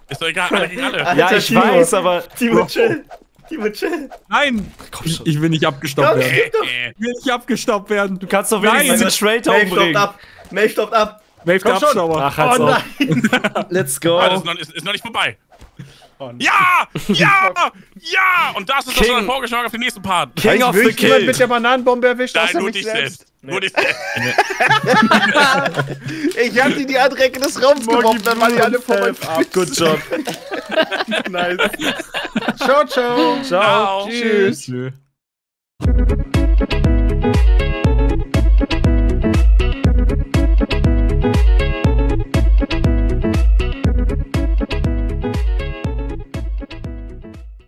Ist doch egal, alle gegen alle. Ja, ich Timo. weiß, aber. Timo, chill. Timo, chill. Nein! Ich, ich will nicht abgestoppt werden. Äh, Ich will nicht abgestoppt werden. Du kannst doch wenigstens Nein, den Traitor stoppt umbringen. ab. May stoppt ab. Wave der Komm schon. Abstauber. Ach, halt's Oh auf. nein. Let's go. Ah, das ist noch, ist, ist noch nicht vorbei. Ja! Ja! Ja! Und das ist doch King. schon ein Vorgeschmack auf den nächsten Part. King Heißt of the Kill. mit der Bananenbombe erwischt, Nein, außer nur mich dich selbst? selbst. Nur dich selbst. Ich hab die die andere Ecke des Raums geworfen, dann waren die alle vor meinem ab. Good job. nice. ciao, ciao. Ciao. Tschüss. Tschüss.